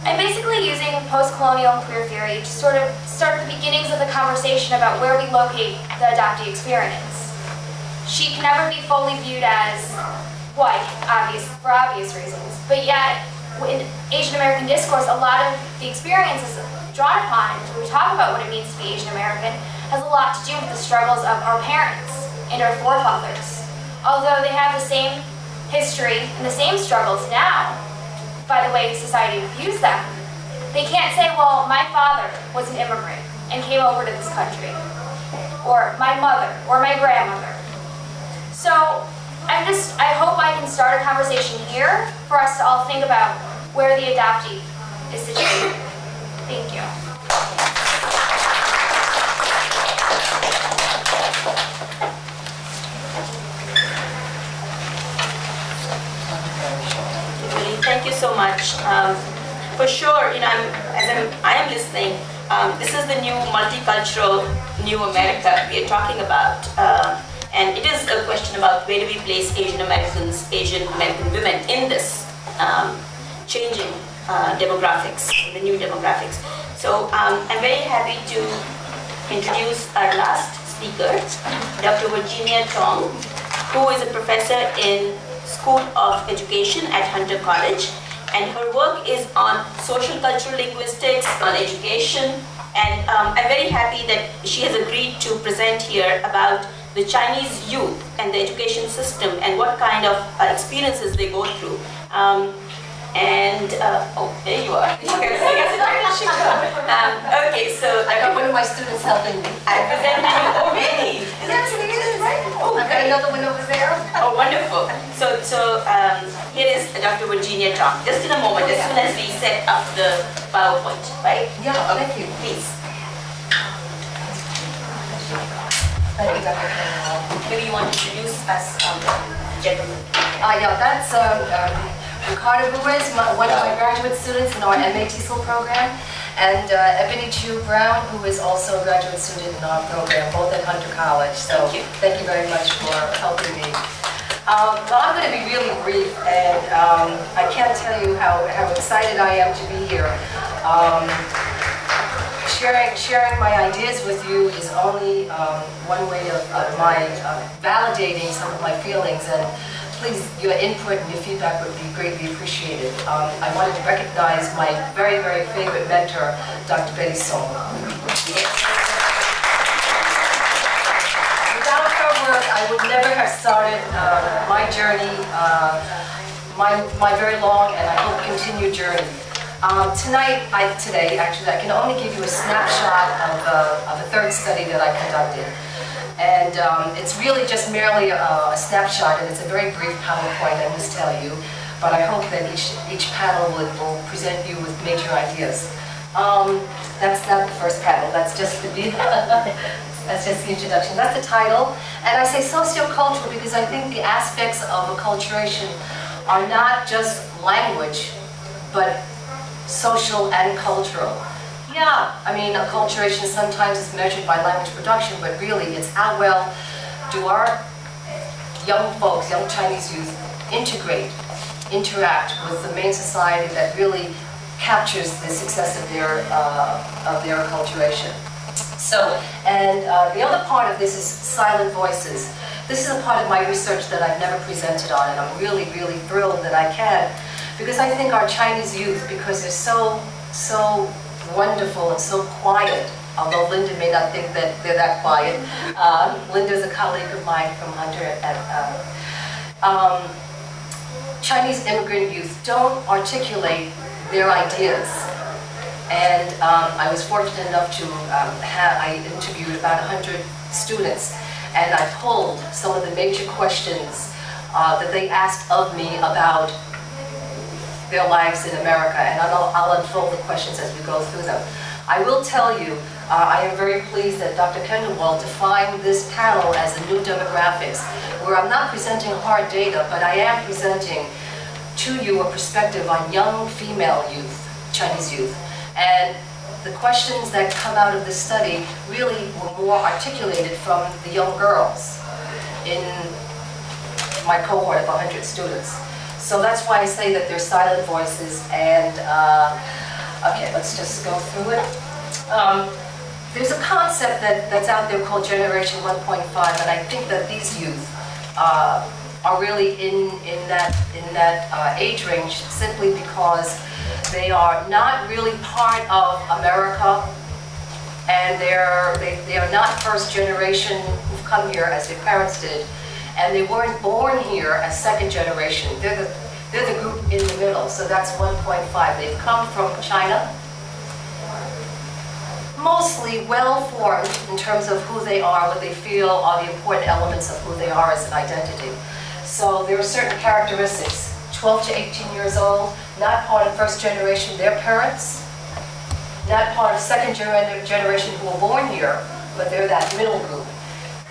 I'm basically using post-colonial and queer theory to sort of start the beginnings of the conversation about where we locate the adoptee experience. She can never be fully viewed as white, obvious for obvious reasons, but yet in Asian American discourse, a lot of the experiences drawn upon when we talk about what it means to be Asian American has a lot to do with the struggles of our parents and our forefathers. Although they have the same history and the same struggles now, by the way society views them. They can't say, well, my father was an immigrant and came over to this country, or my mother, or my grandmother. So I'm just, I hope I can start a conversation here for us to all think about where the adoptee is situated. Thank you. Julie, thank you so much. Um, for sure, you know, I'm, as I'm, I am listening, um, this is the new multicultural new America we are talking about. Uh, and it is a question about where do we place Asian Americans, Asian American women in this um, changing uh, demographics, the new demographics. So um, I'm very happy to introduce our last speaker, Dr. Virginia Tong, who is a professor in School of Education at Hunter College. And her work is on social cultural linguistics, on education, and um, I'm very happy that she has agreed to present here about the Chinese youth and the education system and what kind of uh, experiences they go through. Um, and, uh, oh, there you are. <laughs> um, okay, so I got one of my students helping me. I presented you, oh really? <laughs> Yes, it is, right? Oh, I've got another one over there. Oh, wonderful. So, so um, here is Dr. Virginia Tong. Just in a moment, as soon as we set up the PowerPoint, right? Yeah, thank you. Please, Thank you, Dr. Khandelwal. maybe you want to introduce us, um, gentlemen. Uh, yeah, that's um, um, Ricardo Ruiz, my, one of my graduate students in our MA TESOL program, and uh, Ebony Chu Brown, who is also a graduate student in our program, both at Hunter College. So Thank you. thank you very much for helping me. Um, well, I'm going to be really brief, and um, I can't tell you how, how excited I am to be here. Um, sharing, sharing my ideas with you is only um, one way of, of my uh, validating some of my feelings and please, your input and your feedback would be greatly appreciated. Um, I wanted to recognize my very, very favorite mentor, Dr. Betty Sung. Without her work, I would never have started uh, my journey, uh, my, my very long and I hope continued journey. Um, tonight, I, today, actually, I can only give you a snapshot of, uh, of a third study that I conducted. And um, it's really just merely a, a snapshot, and it's a very brief PowerPoint, I must tell you. But I hope that each, each panel will, will present you with major ideas. Um, that's not the first panel, that's just the, <laughs> that's just the introduction. That's the title. And I say sociocultural because I think the aspects of acculturation are not just language, but social and cultural. Yeah, I mean, acculturation sometimes is measured by language production, but really it's how well do our young folks, young Chinese youth, integrate, interact with the main society that really captures the success of their, uh, of their acculturation. So, and uh, the other part of this is silent voices. This is a part of my research that I've never presented on, and I'm really, really thrilled that I can, because I think our Chinese youth, because they're so, so wonderful and so quiet, although Linda may not think that they're that quiet. Um, Linda's a colleague of mine from Hunter at, uh, um, Chinese immigrant youth don't articulate their ideas. And um, I was fortunate enough to um, have, I interviewed about 100 students, and I pulled some of the major questions uh, that they asked of me about their lives in America, and I'll, I'll unfold the questions as we go through them. I will tell you, uh, I am very pleased that Dr. Khandelwal defined this panel as a new demographics, where I'm not presenting hard data, but I am presenting to you a perspective on young female youth, Chinese youth. And the questions that come out of this study really were more articulated from the young girls in my cohort of 100 students. So that's why I say that they're silent voices and, uh, okay, let's just go through it. Um, there's a concept that, that's out there called Generation 1.5, and I think that these youth uh, are really in, in that, in that uh, age range simply because they are not really part of America, and they're, they, they are not first generation who've come here as their parents did, and they weren't born here as second generation. They're the, they're the group in the middle, so that's 1.5. They've come from China, mostly well-formed in terms of who they are, what they feel are the important elements of who they are as an identity. So there are certain characteristics, 12 to 18 years old, not part of first generation, their parents, not part of second gener- generation who were born here, but they're that middle group.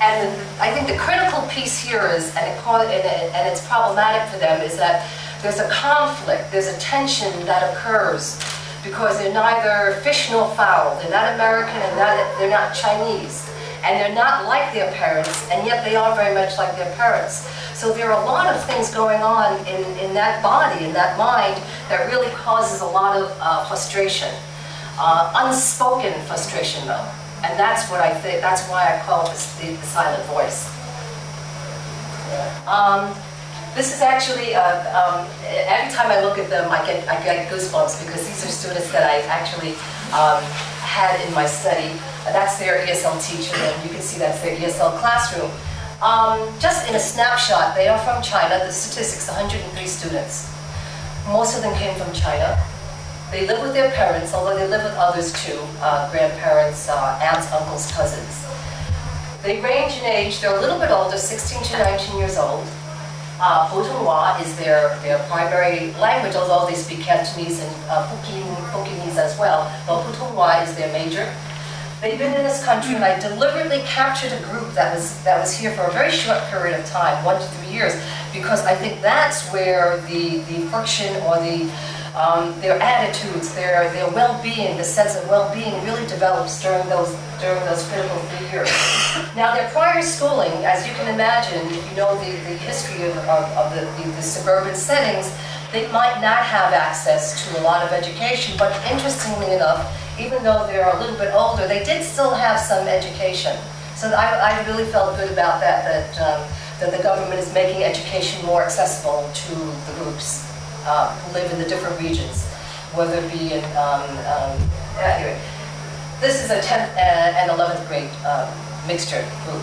And I think the critical piece here is, and, it, and, it, and it's problematic for them, is that there's a conflict, there's a tension that occurs because they're neither fish nor fowl. They're not American and not, they're not Chinese. And they're not like their parents, and yet they are very much like their parents. So there are a lot of things going on in, in that body, in that mind, that really causes a lot of uh, frustration. Uh, unspoken frustration, though. And that's what I think, that's why I call this the, the silent voice. Um, this is actually, uh, um, every time I look at them, I get, I get goosebumps because these are students that I actually um, had in my study. That's their ESL teacher, and you can see that's their ESL classroom. Um, just in a snapshot, they are from China. The statistics, 103 students. Most of them came from China. They live with their parents, although they live with others too, uh, grandparents, uh, aunts, uncles, cousins. They range in age, they're a little bit older, 16 to 19 years old. Uh, Putonghua is their, their primary language, although they speak Cantonese and uh, as well, but Putonghua is their major. They've been in this country, and I deliberately captured a group that was that was here for a very short period of time, one to three years, because I think that's where the the friction or the um, their attitudes, their their well-being, the sense of well-being really develops during those during those critical three years. <laughs> now, their prior schooling, as you can imagine, if you know the, the history of, of, of the, the, the suburban settings, they might not have access to a lot of education, but interestingly enough, even though they're a little bit older, they did still have some education. So I, I really felt good about that, that, um, that the government is making education more accessible to the groups uh, who live in the different regions, whether it be in, um, um, anyway. This is a 10th and 11th grade um, mixture group.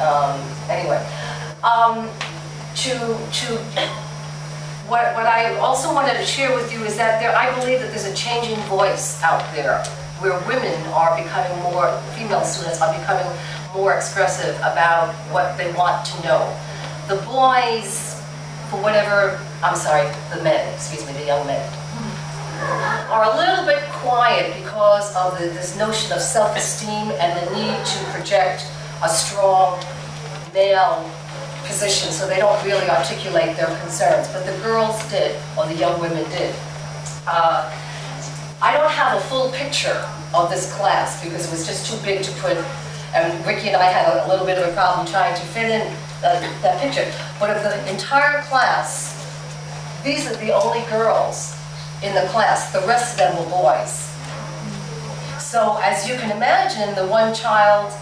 Um, anyway, um, to, to what, what I also wanted to share with you is that there, I believe that there's a changing voice out there where women are becoming more, female students are becoming more expressive about what they want to know. The boys, for whatever, I'm sorry, the men, excuse me, the young men, are a little bit quiet because of the, this notion of self-esteem and the need to project a strong male position, so they don't really articulate their concerns. But the girls did, or the young women did. Uh, I don't have a full picture of this class because it was just too big to put, and Ricky and I had a, little bit of a problem trying to fit in uh, that picture. But of the entire class, these are the only girls in the class. The rest of them were boys. So as you can imagine, the one child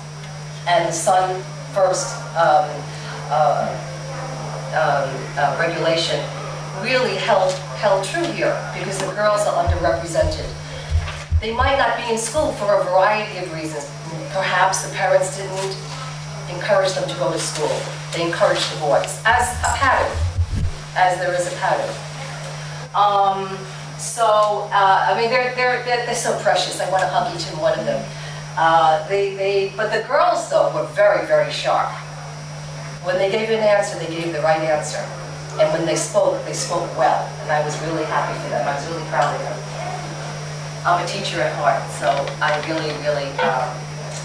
and the son first um, uh, um, uh, regulation really held, held true here because the girls are underrepresented. They might not be in school for a variety of reasons. Perhaps the parents didn't encourage them to go to school. They encouraged the boys, as a pattern, as there is a pattern. Um, so, uh, I mean, they're, they're, they're, they're, so precious. I want to hug each and one of them. Uh, they, they, but the girls, though, were very, very sharp. When they gave an answer, they gave the right answer. And when they spoke, they spoke well. And I was really happy for them. I was really proud of them. I'm a teacher at heart, so I really, really, um,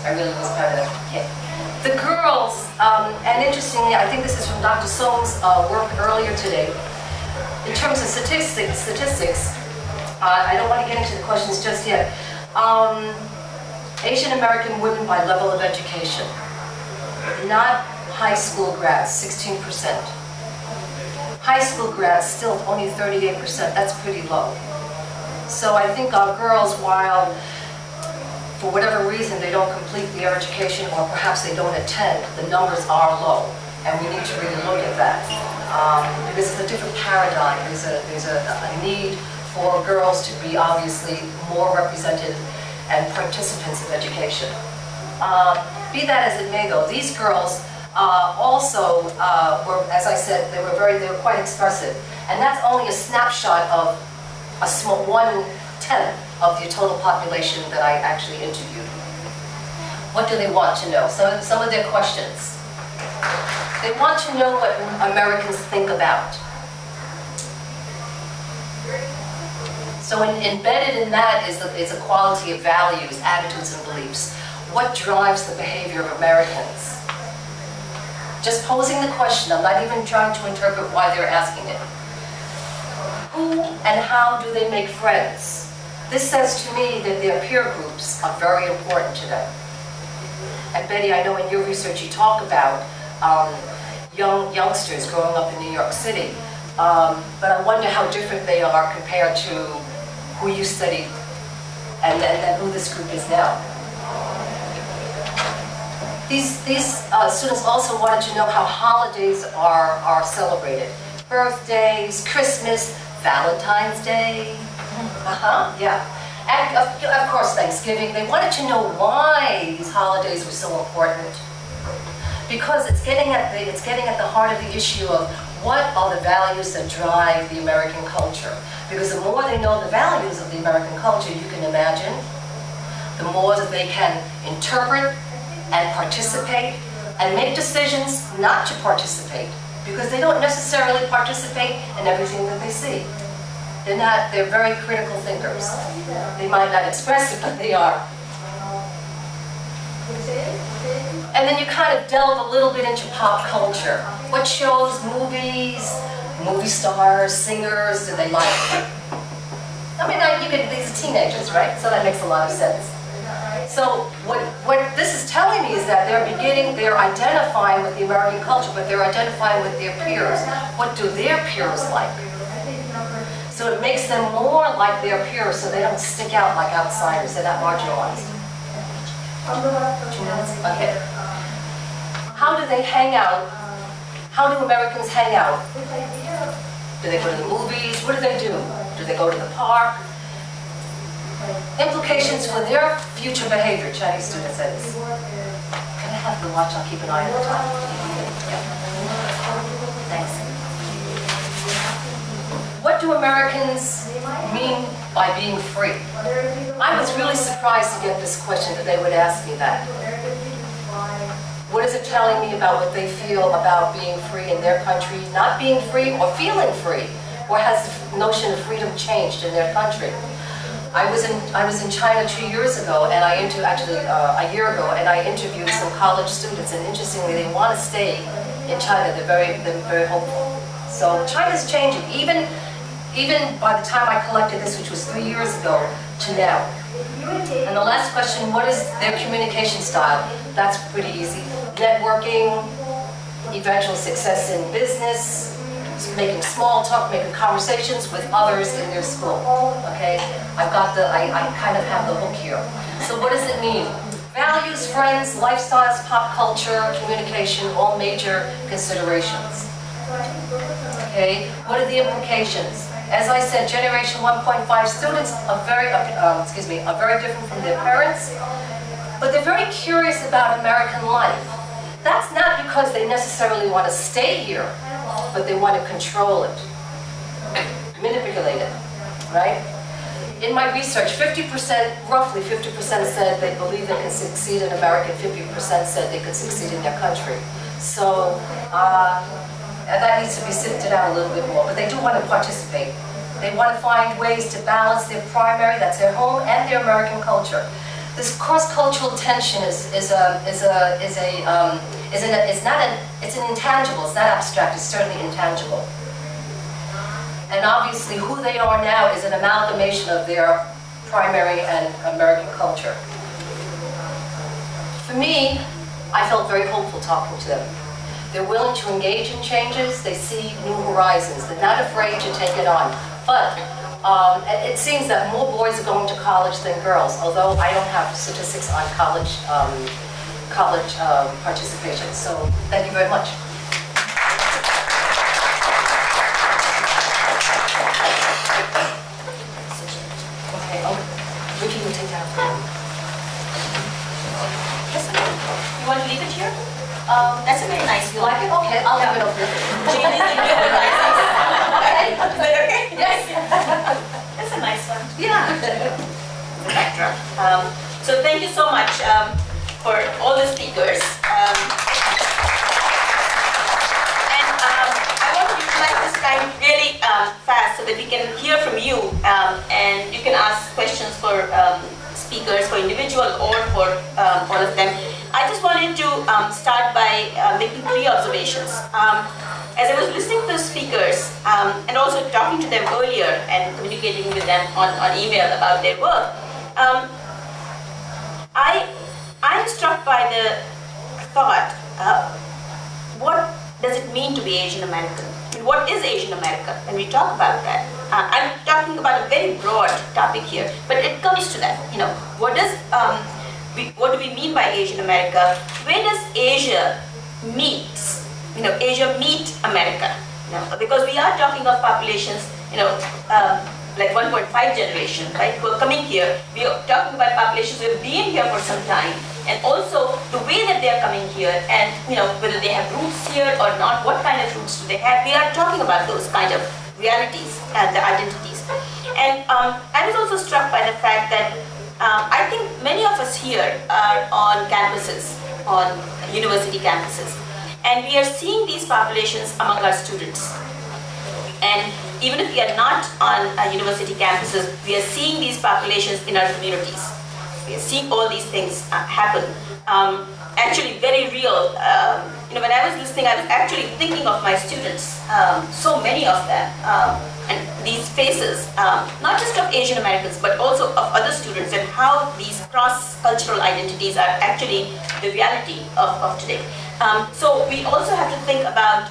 I really was proud of them. Yeah. The girls, um, and interestingly, I think this is from Dr. Sung's uh, work earlier today. In terms of statistics, statistics, uh, I don't want to get into the questions just yet. Um, Asian American women by level of education, not high school grads, 16%. High school grads, still only 38%. That's pretty low. So I think our girls, while for whatever reason they don't complete their education or perhaps they don't attend, the numbers are low. And we need to really look at that. Um, because it's a different paradigm. There's a, there's a, a need for girls to be obviously more represented and participants of education. Uh, be that as it may though, these girls uh, also uh, were, as I said, they were very, they were quite expressive. And that's only a snapshot of a small, one tenth of the total population that I actually interviewed. What do they want to know? Some, some of their questions. They want to know what Americans think about. So in, embedded in that is a, is a quality of values, attitudes, and beliefs. What drives the behavior of Americans? Just posing the question, I'm not even trying to interpret why they're asking it. Who and how do they make friends? This says to me that their peer groups are very important to them. And Betty, I know in your research you talk about um, young youngsters growing up in New York City, um, but I wonder how different they are compared to who you studied and, and, who this group is now. These, these uh, students also wanted to know how holidays are, are celebrated. Birthdays, Christmas, Valentine's Day. Uh-huh, yeah. And of, of course, Thanksgiving. They wanted to know why these holidays were so important. Because it's getting at the, it's getting at the heart of the issue of what are the values that drive the American culture. Because the more they know the values of the American culture, you can imagine, the more that they can interpret and participate and make decisions not to participate because they don't necessarily participate in everything that they see. They're not, they're very critical thinkers. They might not express it, but they are. And then you kind of delve a little bit into pop culture. What shows, movies, movie stars, singers do they like? I mean, you could, these are teenagers, right? So that makes a lot of sense. So what, what this is telling me is that they're beginning, they're identifying with the American culture, but they're identifying with their peers. What do their peers like? So it makes them more like their peers so they don't stick out like outsiders, they're not marginalized. Okay. How do they hang out? How do Americans hang out? Do they go to the movies? What do they do? Do they go to the park? Implications for their future behavior, Chinese students. Can I have the watch? I'll keep an eye on the time. Yeah. What do Americans mean by being free? I was really surprised to get this question that they would ask me that. What is it telling me about what they feel about being free in their country, not being free or feeling free? Or has the notion of freedom changed in their country? I was in I was in China two years ago, and I interviewed actually uh, a year ago, and I interviewed some college students. And interestingly, they want to stay in China. They're very they're very hopeful. So China's changing. Even even by the time I collected this, which was three years ago, to now. And the last question: What is their communication style? That's pretty easy. Networking, eventual success in business, making small talk, making conversations with others in their school. Okay, I've got the, I, I kind of have the hook here. So what does it mean? Values, friends, lifestyles, pop culture, communication, all major considerations. Okay, what are the implications? As I said, Generation 1.5 students are very, um, excuse me, are very different from their parents, but they're very curious about American life. That's not because they necessarily want to stay here, but they want to control it, manipulate it, right? In my research, 50%, roughly 50% said they believe they can succeed in America, 50% said they could succeed in their country. So uh, that needs to be sifted out a little bit more, but they do want to participate. They want to find ways to balance their primary, that's their home, and their American culture. This cross-cultural tension is, is a, is a, is a, um, is, an, not an, it's an intangible, it's not abstract, it's certainly intangible. And obviously who they are now is an amalgamation of their primary and American culture. For me, I felt very hopeful talking to them. They're willing to engage in changes, they see new horizons, they're not afraid to take it on. But um, it seems that more boys are going to college than girls, although I don't have statistics on college, um, college um, participation. So thank you very much. Okay, oh, take that. You want to leave it here? Like it? Okay, I'll leave it over here. Jane is in your. Okay. Is that okay? Yes. That's a nice one. Yeah. backdrop. Um, so thank you so much um, for all the speakers. Um, and um, I want to utilize this time really um, um, fast so that we can hear from you um, and you can ask questions for um, speakers, for individual or for um, all of them. I just wanted to um, start by uh, making three observations. Um, as I was listening to the speakers um, and also talking to them earlier and communicating with them on, on email about their work, um, I, I'm struck by the thought, uh, what does it mean to be Asian American? Mean, what is Asian America when we talk about that? Uh, I'm talking about a very broad topic here, but it comes to that. You know, what does um, what do we mean by Asian America? Where does Asia meet? You know, Asia meet America. You know, because we are talking of populations. You know. Um, like 1.5 generation, right, who are coming here. We are talking about populations who have been here for some time, and also the way that they are coming here, and you know whether they have roots here or not, what kind of roots do they have. We are talking about those kind of realities and the identities. And um, I was also struck by the fact that um, I think many of us here are on campuses, on university campuses, and we are seeing these populations among our students. And even if we are not on uh, university campuses, we are seeing these populations in our communities. We are seeing all these things uh, happen. Um, actually, very real. Um, you know, when I was listening, I was actually thinking of my students, um, so many of them, um, and these faces, um, not just of Asian Americans, but also of other students, and how these cross-cultural identities are actually the reality of, of today. Um, so we also have to think about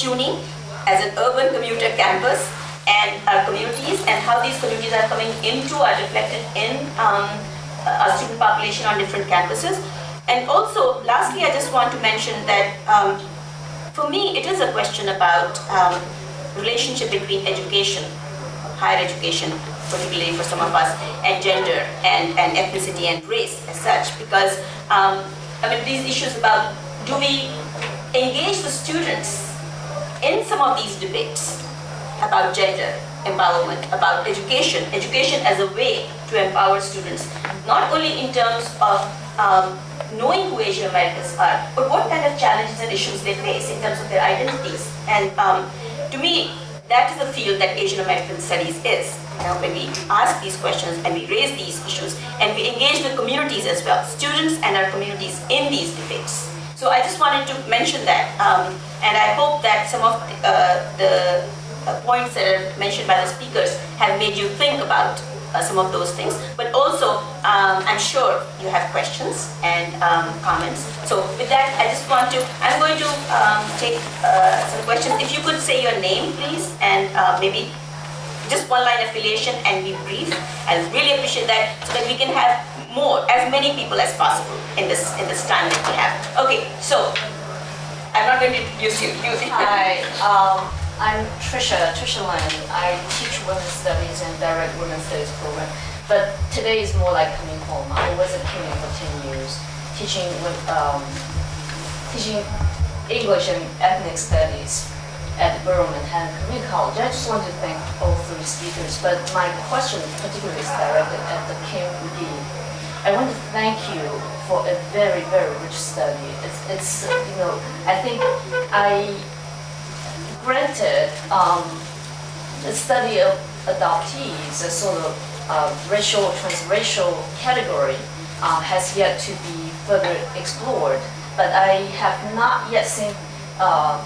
CUNY, as an urban commuter campus and our communities and how these communities are coming into are reflected in um, our student population on different campuses. And also, lastly, I just want to mention that um, for me, it is a question about um, relationship between education, higher education, particularly for some of us, and gender and, and ethnicity and race as such, because um, I mean, these issues about do we engage the students in some of these debates about gender empowerment, about education, education as a way to empower students, not only in terms of um, knowing who Asian Americans are, but what kind of challenges and issues they face in terms of their identities. And um, to me, that is the field that Asian American Studies is. Know, when we ask these questions and we raise these issues and we engage the communities as well, students and our communities in these debates. So I just wanted to mention that, um, and I hope that some of the, uh, the uh, points that are mentioned by the speakers have made you think about uh, some of those things. But also, um, I'm sure you have questions and um, comments. So with that, I just want to, I'm going to um, take uh, some questions. If you could say your name, please, and uh, maybe just one line affiliation and be brief. I really appreciate that so that we can have more, as many people as possible in this in this time that we have. Okay, so I'm not going to introduce you. you Hi, <laughs> um, I'm Trisha, Trisha Lin. I teach women's studies and direct women's studies program. But today is more like coming home. I was at CUNY for 10 years, teaching with, um, teaching English and ethnic studies at Borough Manhattan Community College. I just want to thank all three speakers, but my question particularly is directed at the Kim Lee I want to thank you for a very, very rich study. It's, it's you know, I think I granted um, the study of adoptees, a sort of uh, racial, transracial category, uh, has yet to be further explored. But I have not yet seen, uh,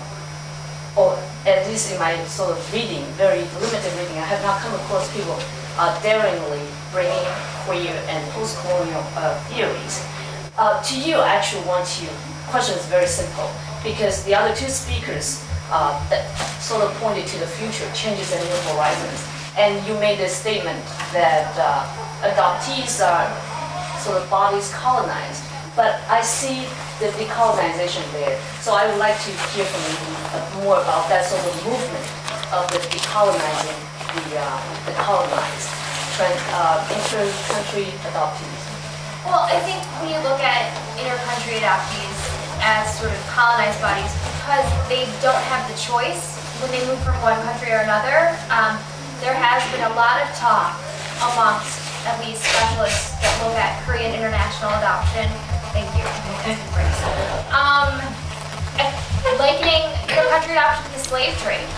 or at least in my sort of reading, very limited reading, I have not come across people uh, daringly bringing queer and post-colonial uh, theories. Uh, to you, I actually want to, question is very simple, because the other two speakers uh, that sort of pointed to the future, changes and new horizons, and you made a statement that uh, adoptees are sort of bodies colonized, but I see the decolonization there. So I would like to hear from you more about that sort of movement of the decolonizing the, uh, the colonized uh, inter-country adoptees? Well, I think when you look at inter-country adoptees as sort of colonized bodies, because they don't have the choice when they move from one country or another, um, there has been a lot of talk amongst at least specialists that look at Korean international adoption. Thank you. Um, likening inter-country adoption to the slave trade.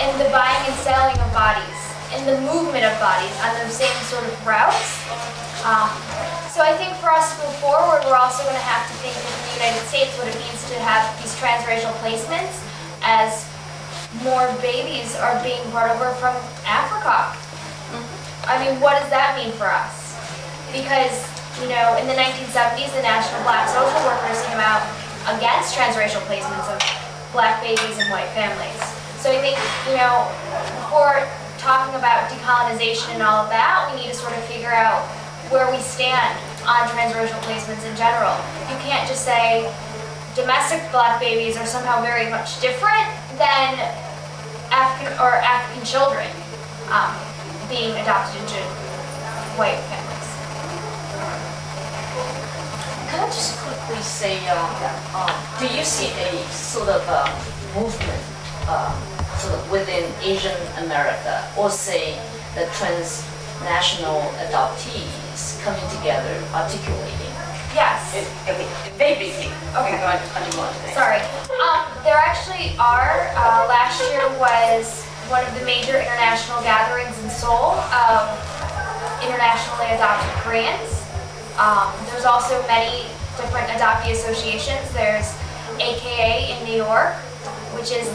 in the buying and selling of bodies, in the movement of bodies on those same sort of routes. Um, so I think for us to move forward, we're also going to have to think in the United States what it means to have these transracial placements as more babies are being brought over from Africa. I mean, what does that mean for us? Because, you know, in the 1970s, the National Black Social Workers came out against transracial placements of black babies in white families. So I think, you know, before talking about decolonization and all of that, we need to sort of figure out where we stand on transracial placements in general. You can't just say domestic black babies are somehow very much different than African or African children um, being adopted into white families. Can I just quickly say, um, um, do you see a sort of uh, movement um, sort of within Asian America, or say the transnational adoptees coming together, articulating? Yes. Okay, very briefly. Okay. We're going to continue on. Sorry. Um, there actually are. Uh, last year was one of the major international gatherings in Seoul of internationally adopted Koreans. Um, there's also many different adoptee associations. There's AKA in New York, which is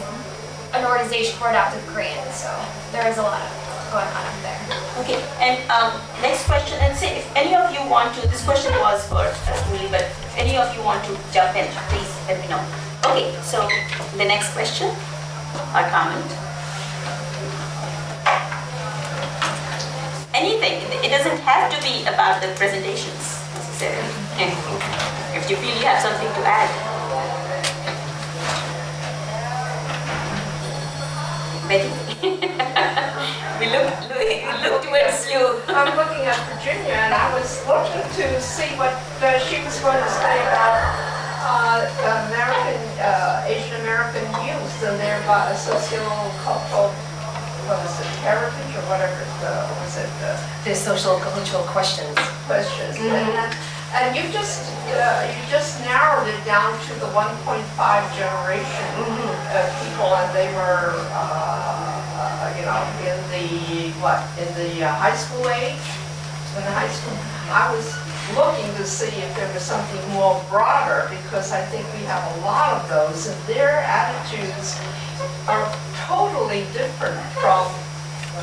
an organization for adopted Koreans. So there is a lot of going on up there. Okay, and um, next question, and say if any of you want to, this question was for Julie, but if any of you want to jump in, please let me know. Okay, so the next question or comment? Anything, it doesn't have to be about the presentations necessarily. If you feel you have something to add. Betty? <laughs> We look, look, look towards you. I'm looking at Virginia, and I was looking to see what uh, she was going to say about uh, American, uh, Asian American youth and their socio-cultural, what was it, heritage or whatever, uh, was it, uh, The social cultural questions. questions. And, and you just, uh, you just narrowed it down to the 1.5 generation of people, and they were, uh, you know, in the, what, in the uh, high school age? In the high school, I was looking to see if there was something more broader, because I think we have a lot of those, and their attitudes are totally different from,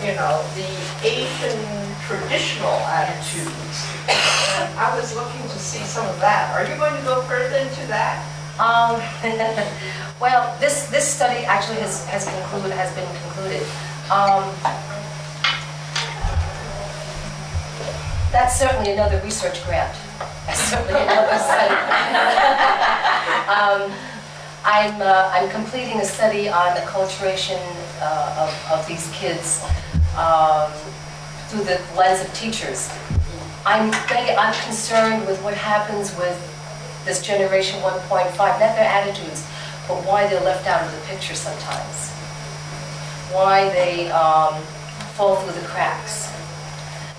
you know, the Asian traditional attitudes. I was looking to see some of that. Are you going to go further into that? Um, <laughs> well, this, this study actually has, has concluded, has been concluded. Um, that's certainly another research grant. That's certainly another <laughs> study. <laughs> um, I'm, uh, I'm completing a study on the acculturation uh, of, of these kids um, through the lens of teachers. I'm, I'm concerned with what happens with this generation 1.5, not their attitudes, but why they're left out of the picture sometimes. Why they um, fall through the cracks.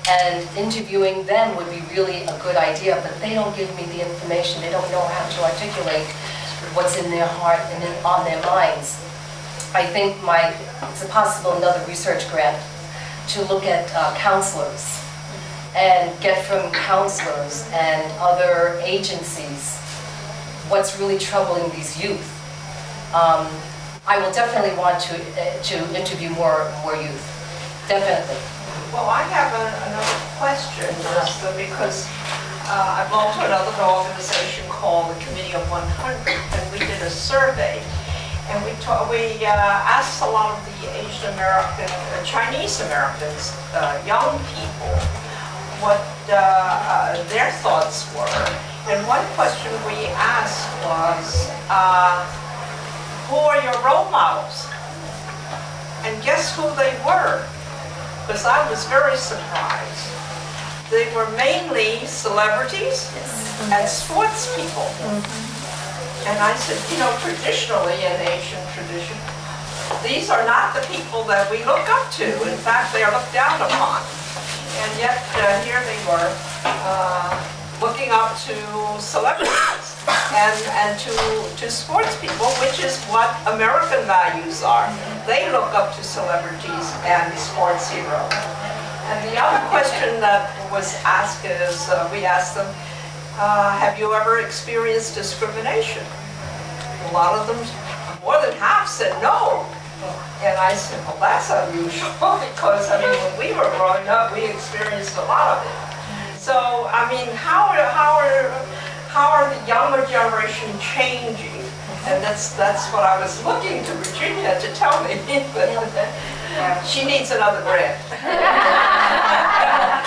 And interviewing them would be really a good idea, but they don't give me the information. They don't know how to articulate what's in their heart and in, on their minds. I think my, it's a possible another research grant to look at uh, counselors and get from counselors and other agencies what's really troubling these youth. Um, I will definitely want to, uh, to interview more, more youth, definitely. Well, I have a- another question, Melissa, because uh, I belong to another organization called the Committee of 100, and we did a survey. And we ta- we uh, asked a lot of the Asian American, uh, Chinese Americans, uh, young people, what uh, uh, their thoughts were. And one question we asked was, uh, who are your role models? And guess who they were? Because I was very surprised. They were mainly celebrities and sports people. And I said, you know, traditionally in Asian tradition, these are not the people that we look up to. In fact, they are looked down upon. And yet, uh, here they were, uh, looking up to celebrities. and, and to, to sports people, which is what American values are. They look up to celebrities and sports heroes. And the other question that was asked is, uh, we asked them, uh, have you ever experienced discrimination? A lot of them, more than half said no. And I said, well, that's unusual <laughs> because, I mean, when we were growing up, we experienced a lot of it. So, I mean, how are, how are, how are the younger generation changing? And that's, that's what I was looking to Virginia to tell me. <laughs> But She needs another grant. <laughs>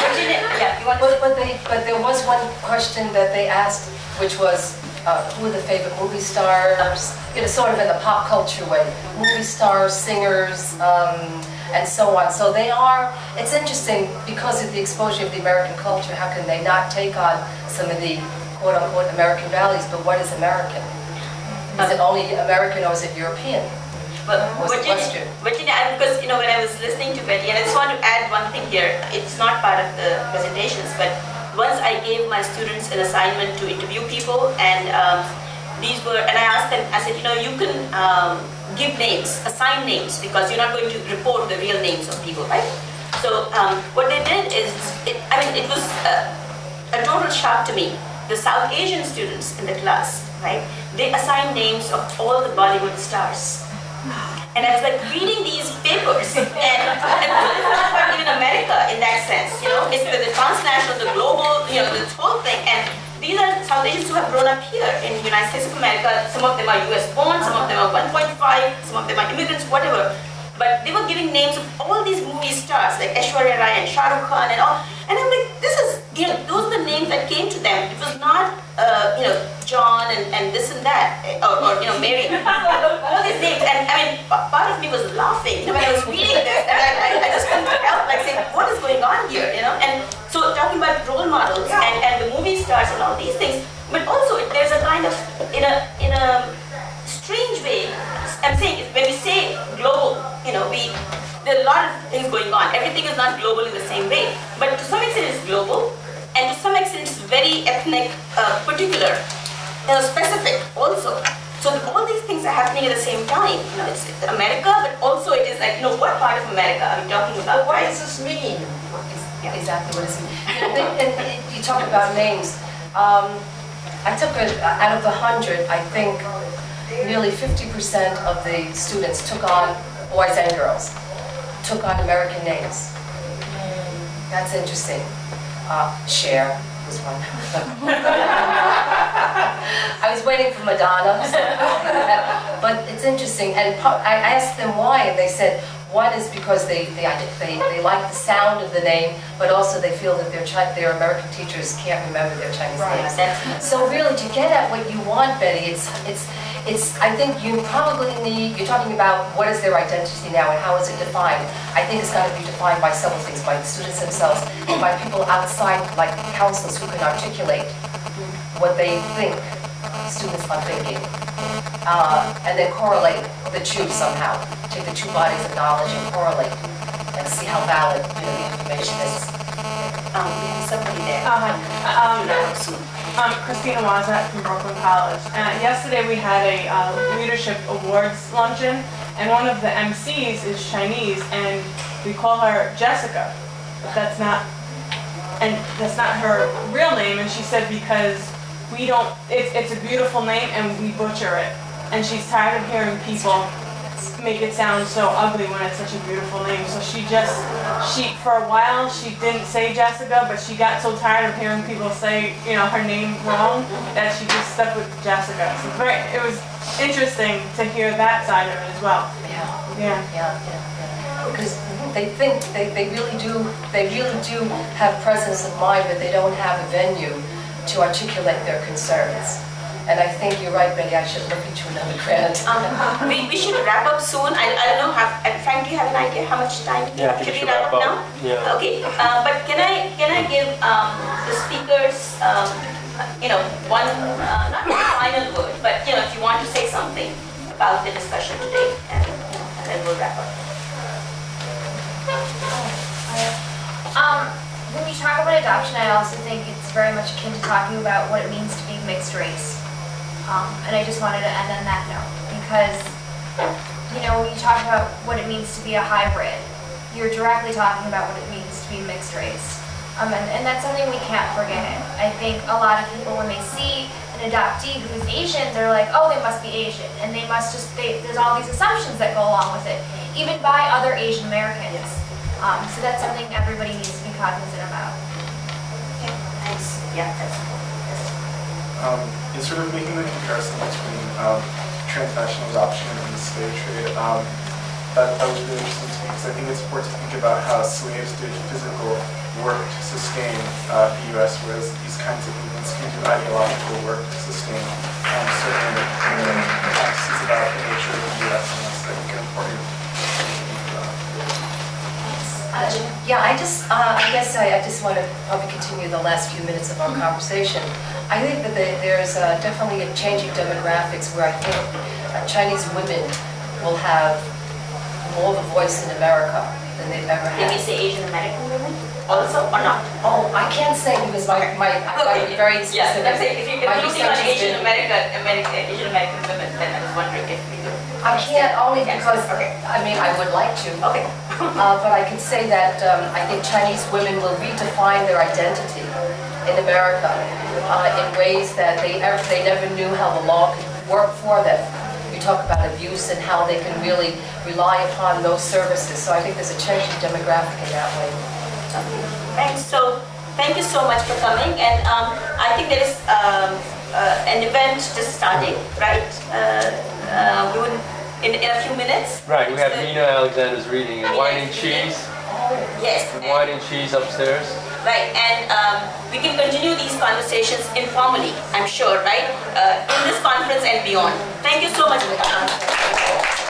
Virginia, yeah, you want to? But, but they, but there was one question that they asked, which was, uh, who are the favorite movie stars? You know, sort of in the pop culture way, movie stars, singers, um, and so on. So they are, it's interesting, because of the exposure of the American culture, how can they not take on some of the quote-unquote American values, but what is American? Is it only American or is it European? But the Virginia, question. Virginia, I- because you know when I was listening to Betty, and I just want to add one thing here. It's not part of the presentations, but once I gave my students an assignment to interview people, and um, these were, and I asked them, I said, you know, you can um, give names, assign names, because you're not going to report the real names of people, right? So um, what they did is, it, I mean, it was uh, a total shock to me. The South Asian students in the class, right? They assigned names of all the Bollywood stars. And I was like reading these papers, and, and it's not about even America in that sense, you know, it's the, the transnational, the global, you know, this whole thing. And these are South Asians who have grown up here in the United States of America. Some of them are US born, some of them are 1.5, some of them are immigrants, whatever. But they were giving names of all these movie stars like Aishwarya Rai and Shah Rukh Khan and all. And I'm like, this is, you know, those are the names that came to them. It was not, uh, you know, John and, and this and that, eh, or, or you know, Mary. <laughs> all these names. And I mean, part of me was laughing, when I was reading this. And I, I, I just couldn't help like saying, what is going on here, you know? And so talking about role models and, and the movie stars and all these things. But also, there's a kind of, in a, in a strange way, I'm saying when we say global, you know, we there are a lot of things going on. Everything is not global in the same way, but to some extent it's global, and to some extent it's very ethnic, uh, particular, uh, specific also. So all these things are happening at the same time. You know, it's America, but also it is like, you know, what part of America are we talking about? What right? does this mean? Yeah, Exactly what is it? <laughs> And you talk about names. Um, I took a, out of the hundred, I think nearly 50% of the students took on, boys and girls, took on American names. That's interesting. Uh, Cher was one. <laughs> I was waiting for Madonna, <laughs> but it's interesting. And I asked them why, and they said one is because they they they, they like the sound of the name, but also they feel that their their American teachers can't remember their Chinese names. That's- So really, to get at what you want, Betty, it's it's it's. I think you probably need. You're talking about what is their identity now and how is it defined. I think it's got to be defined by several things, by the students themselves, and by people outside, like counselors, who can articulate what they think students are thinking, uh, and then correlate the two somehow. Take the two bodies of knowledge and correlate, and see how valid you know, the information is. Um, we have somebody there. Uh, um, um, Christina Wazat from Brooklyn College. Uh, yesterday we had a uh, leadership awards luncheon, and one of the MCs is Chinese, and we call her Jessica. But that's not, and that's not her real name. And she said because we don't, it's it's a beautiful name, and we butcher it. And she's tired of hearing people make it sound so ugly when it's such a beautiful name. So she just, she, for a while, she didn't say Jessica, but she got so tired of hearing people say, you know, her name wrong that she just stuck with Jessica. So very, it was interesting to hear that side of it as well. Yeah. Yeah. Yeah, yeah, yeah. Because they think, they, they really do, they really do have presence of mind, but they don't have a venue to articulate their concerns. And I think you're right, Betty, I should look into another grant. <laughs> Um, we, we should wrap up soon. I, I don't know, have, and Frank, do you have an idea how much time? Yeah, I think we we should wrap wrap up now? Yeah. Okay, uh, but can I, can I give um, the speakers, um, you know, one, uh, not a final word, but, you know, if you want to say something about the discussion today, and, and then we'll wrap up. Um, when we talk about adoption, I also think it's very much akin to talking about what it means to be mixed race. Um, and I just wanted to end on that note because, you know, when you talk about what it means to be a hybrid, you're directly talking about what it means to be mixed race. Um, and, and that's something we can't forget. I think a lot of people, when they see an adoptee who's Asian, they're like, oh, they must be Asian. And they must just, they, there's all these assumptions that go along with it, even by other Asian Americans. Um, so that's something everybody needs to be cognizant about. Yeah, that's, um, in sort of making the comparison between um, transnational adoption and the slave trade, um, that, that was really interesting to me because I think it's important to think about how slaves did physical work to sustain uh, the U.S., whereas these kinds of movements can do ideological work to sustain um, certain uh, practices about the nature of the U.S. and that's, I think, an important thing to think about. Yeah, I just, uh, I guess I, I just want to probably continue the last few minutes of our conversation. I think that there- there's uh, definitely a changing demographics where I think uh, Chinese women will have more of a voice in America than they've ever Did we had. say Asian American women also or not? Oh, I can't say because my, my, I gotta be very Yeah, I'm saying if you can looking on Asian American, American, Asian American women, then I was wondering if we could. I can't only Yes, because, okay. I mean, I would like to. Okay. Uh, But I can say that um, I think Chinese women will redefine their identity in America uh, in ways that they ever, they never knew how the law could work for them. We talk about abuse and how they can really rely upon those services. So I think there's a changing demographic in that way. Thanks. So, thank you so much for coming. And um, I think there is um, uh, an event just starting, right? Uh, uh, we would in, in a few minutes. Right, we have Nina Alexander's reading and wine and cheese, Yes. and wine and cheese upstairs. Right, and um, we can continue these conversations informally, I'm sure, right? Uh, in this conference and beyond. Thank you so much coming.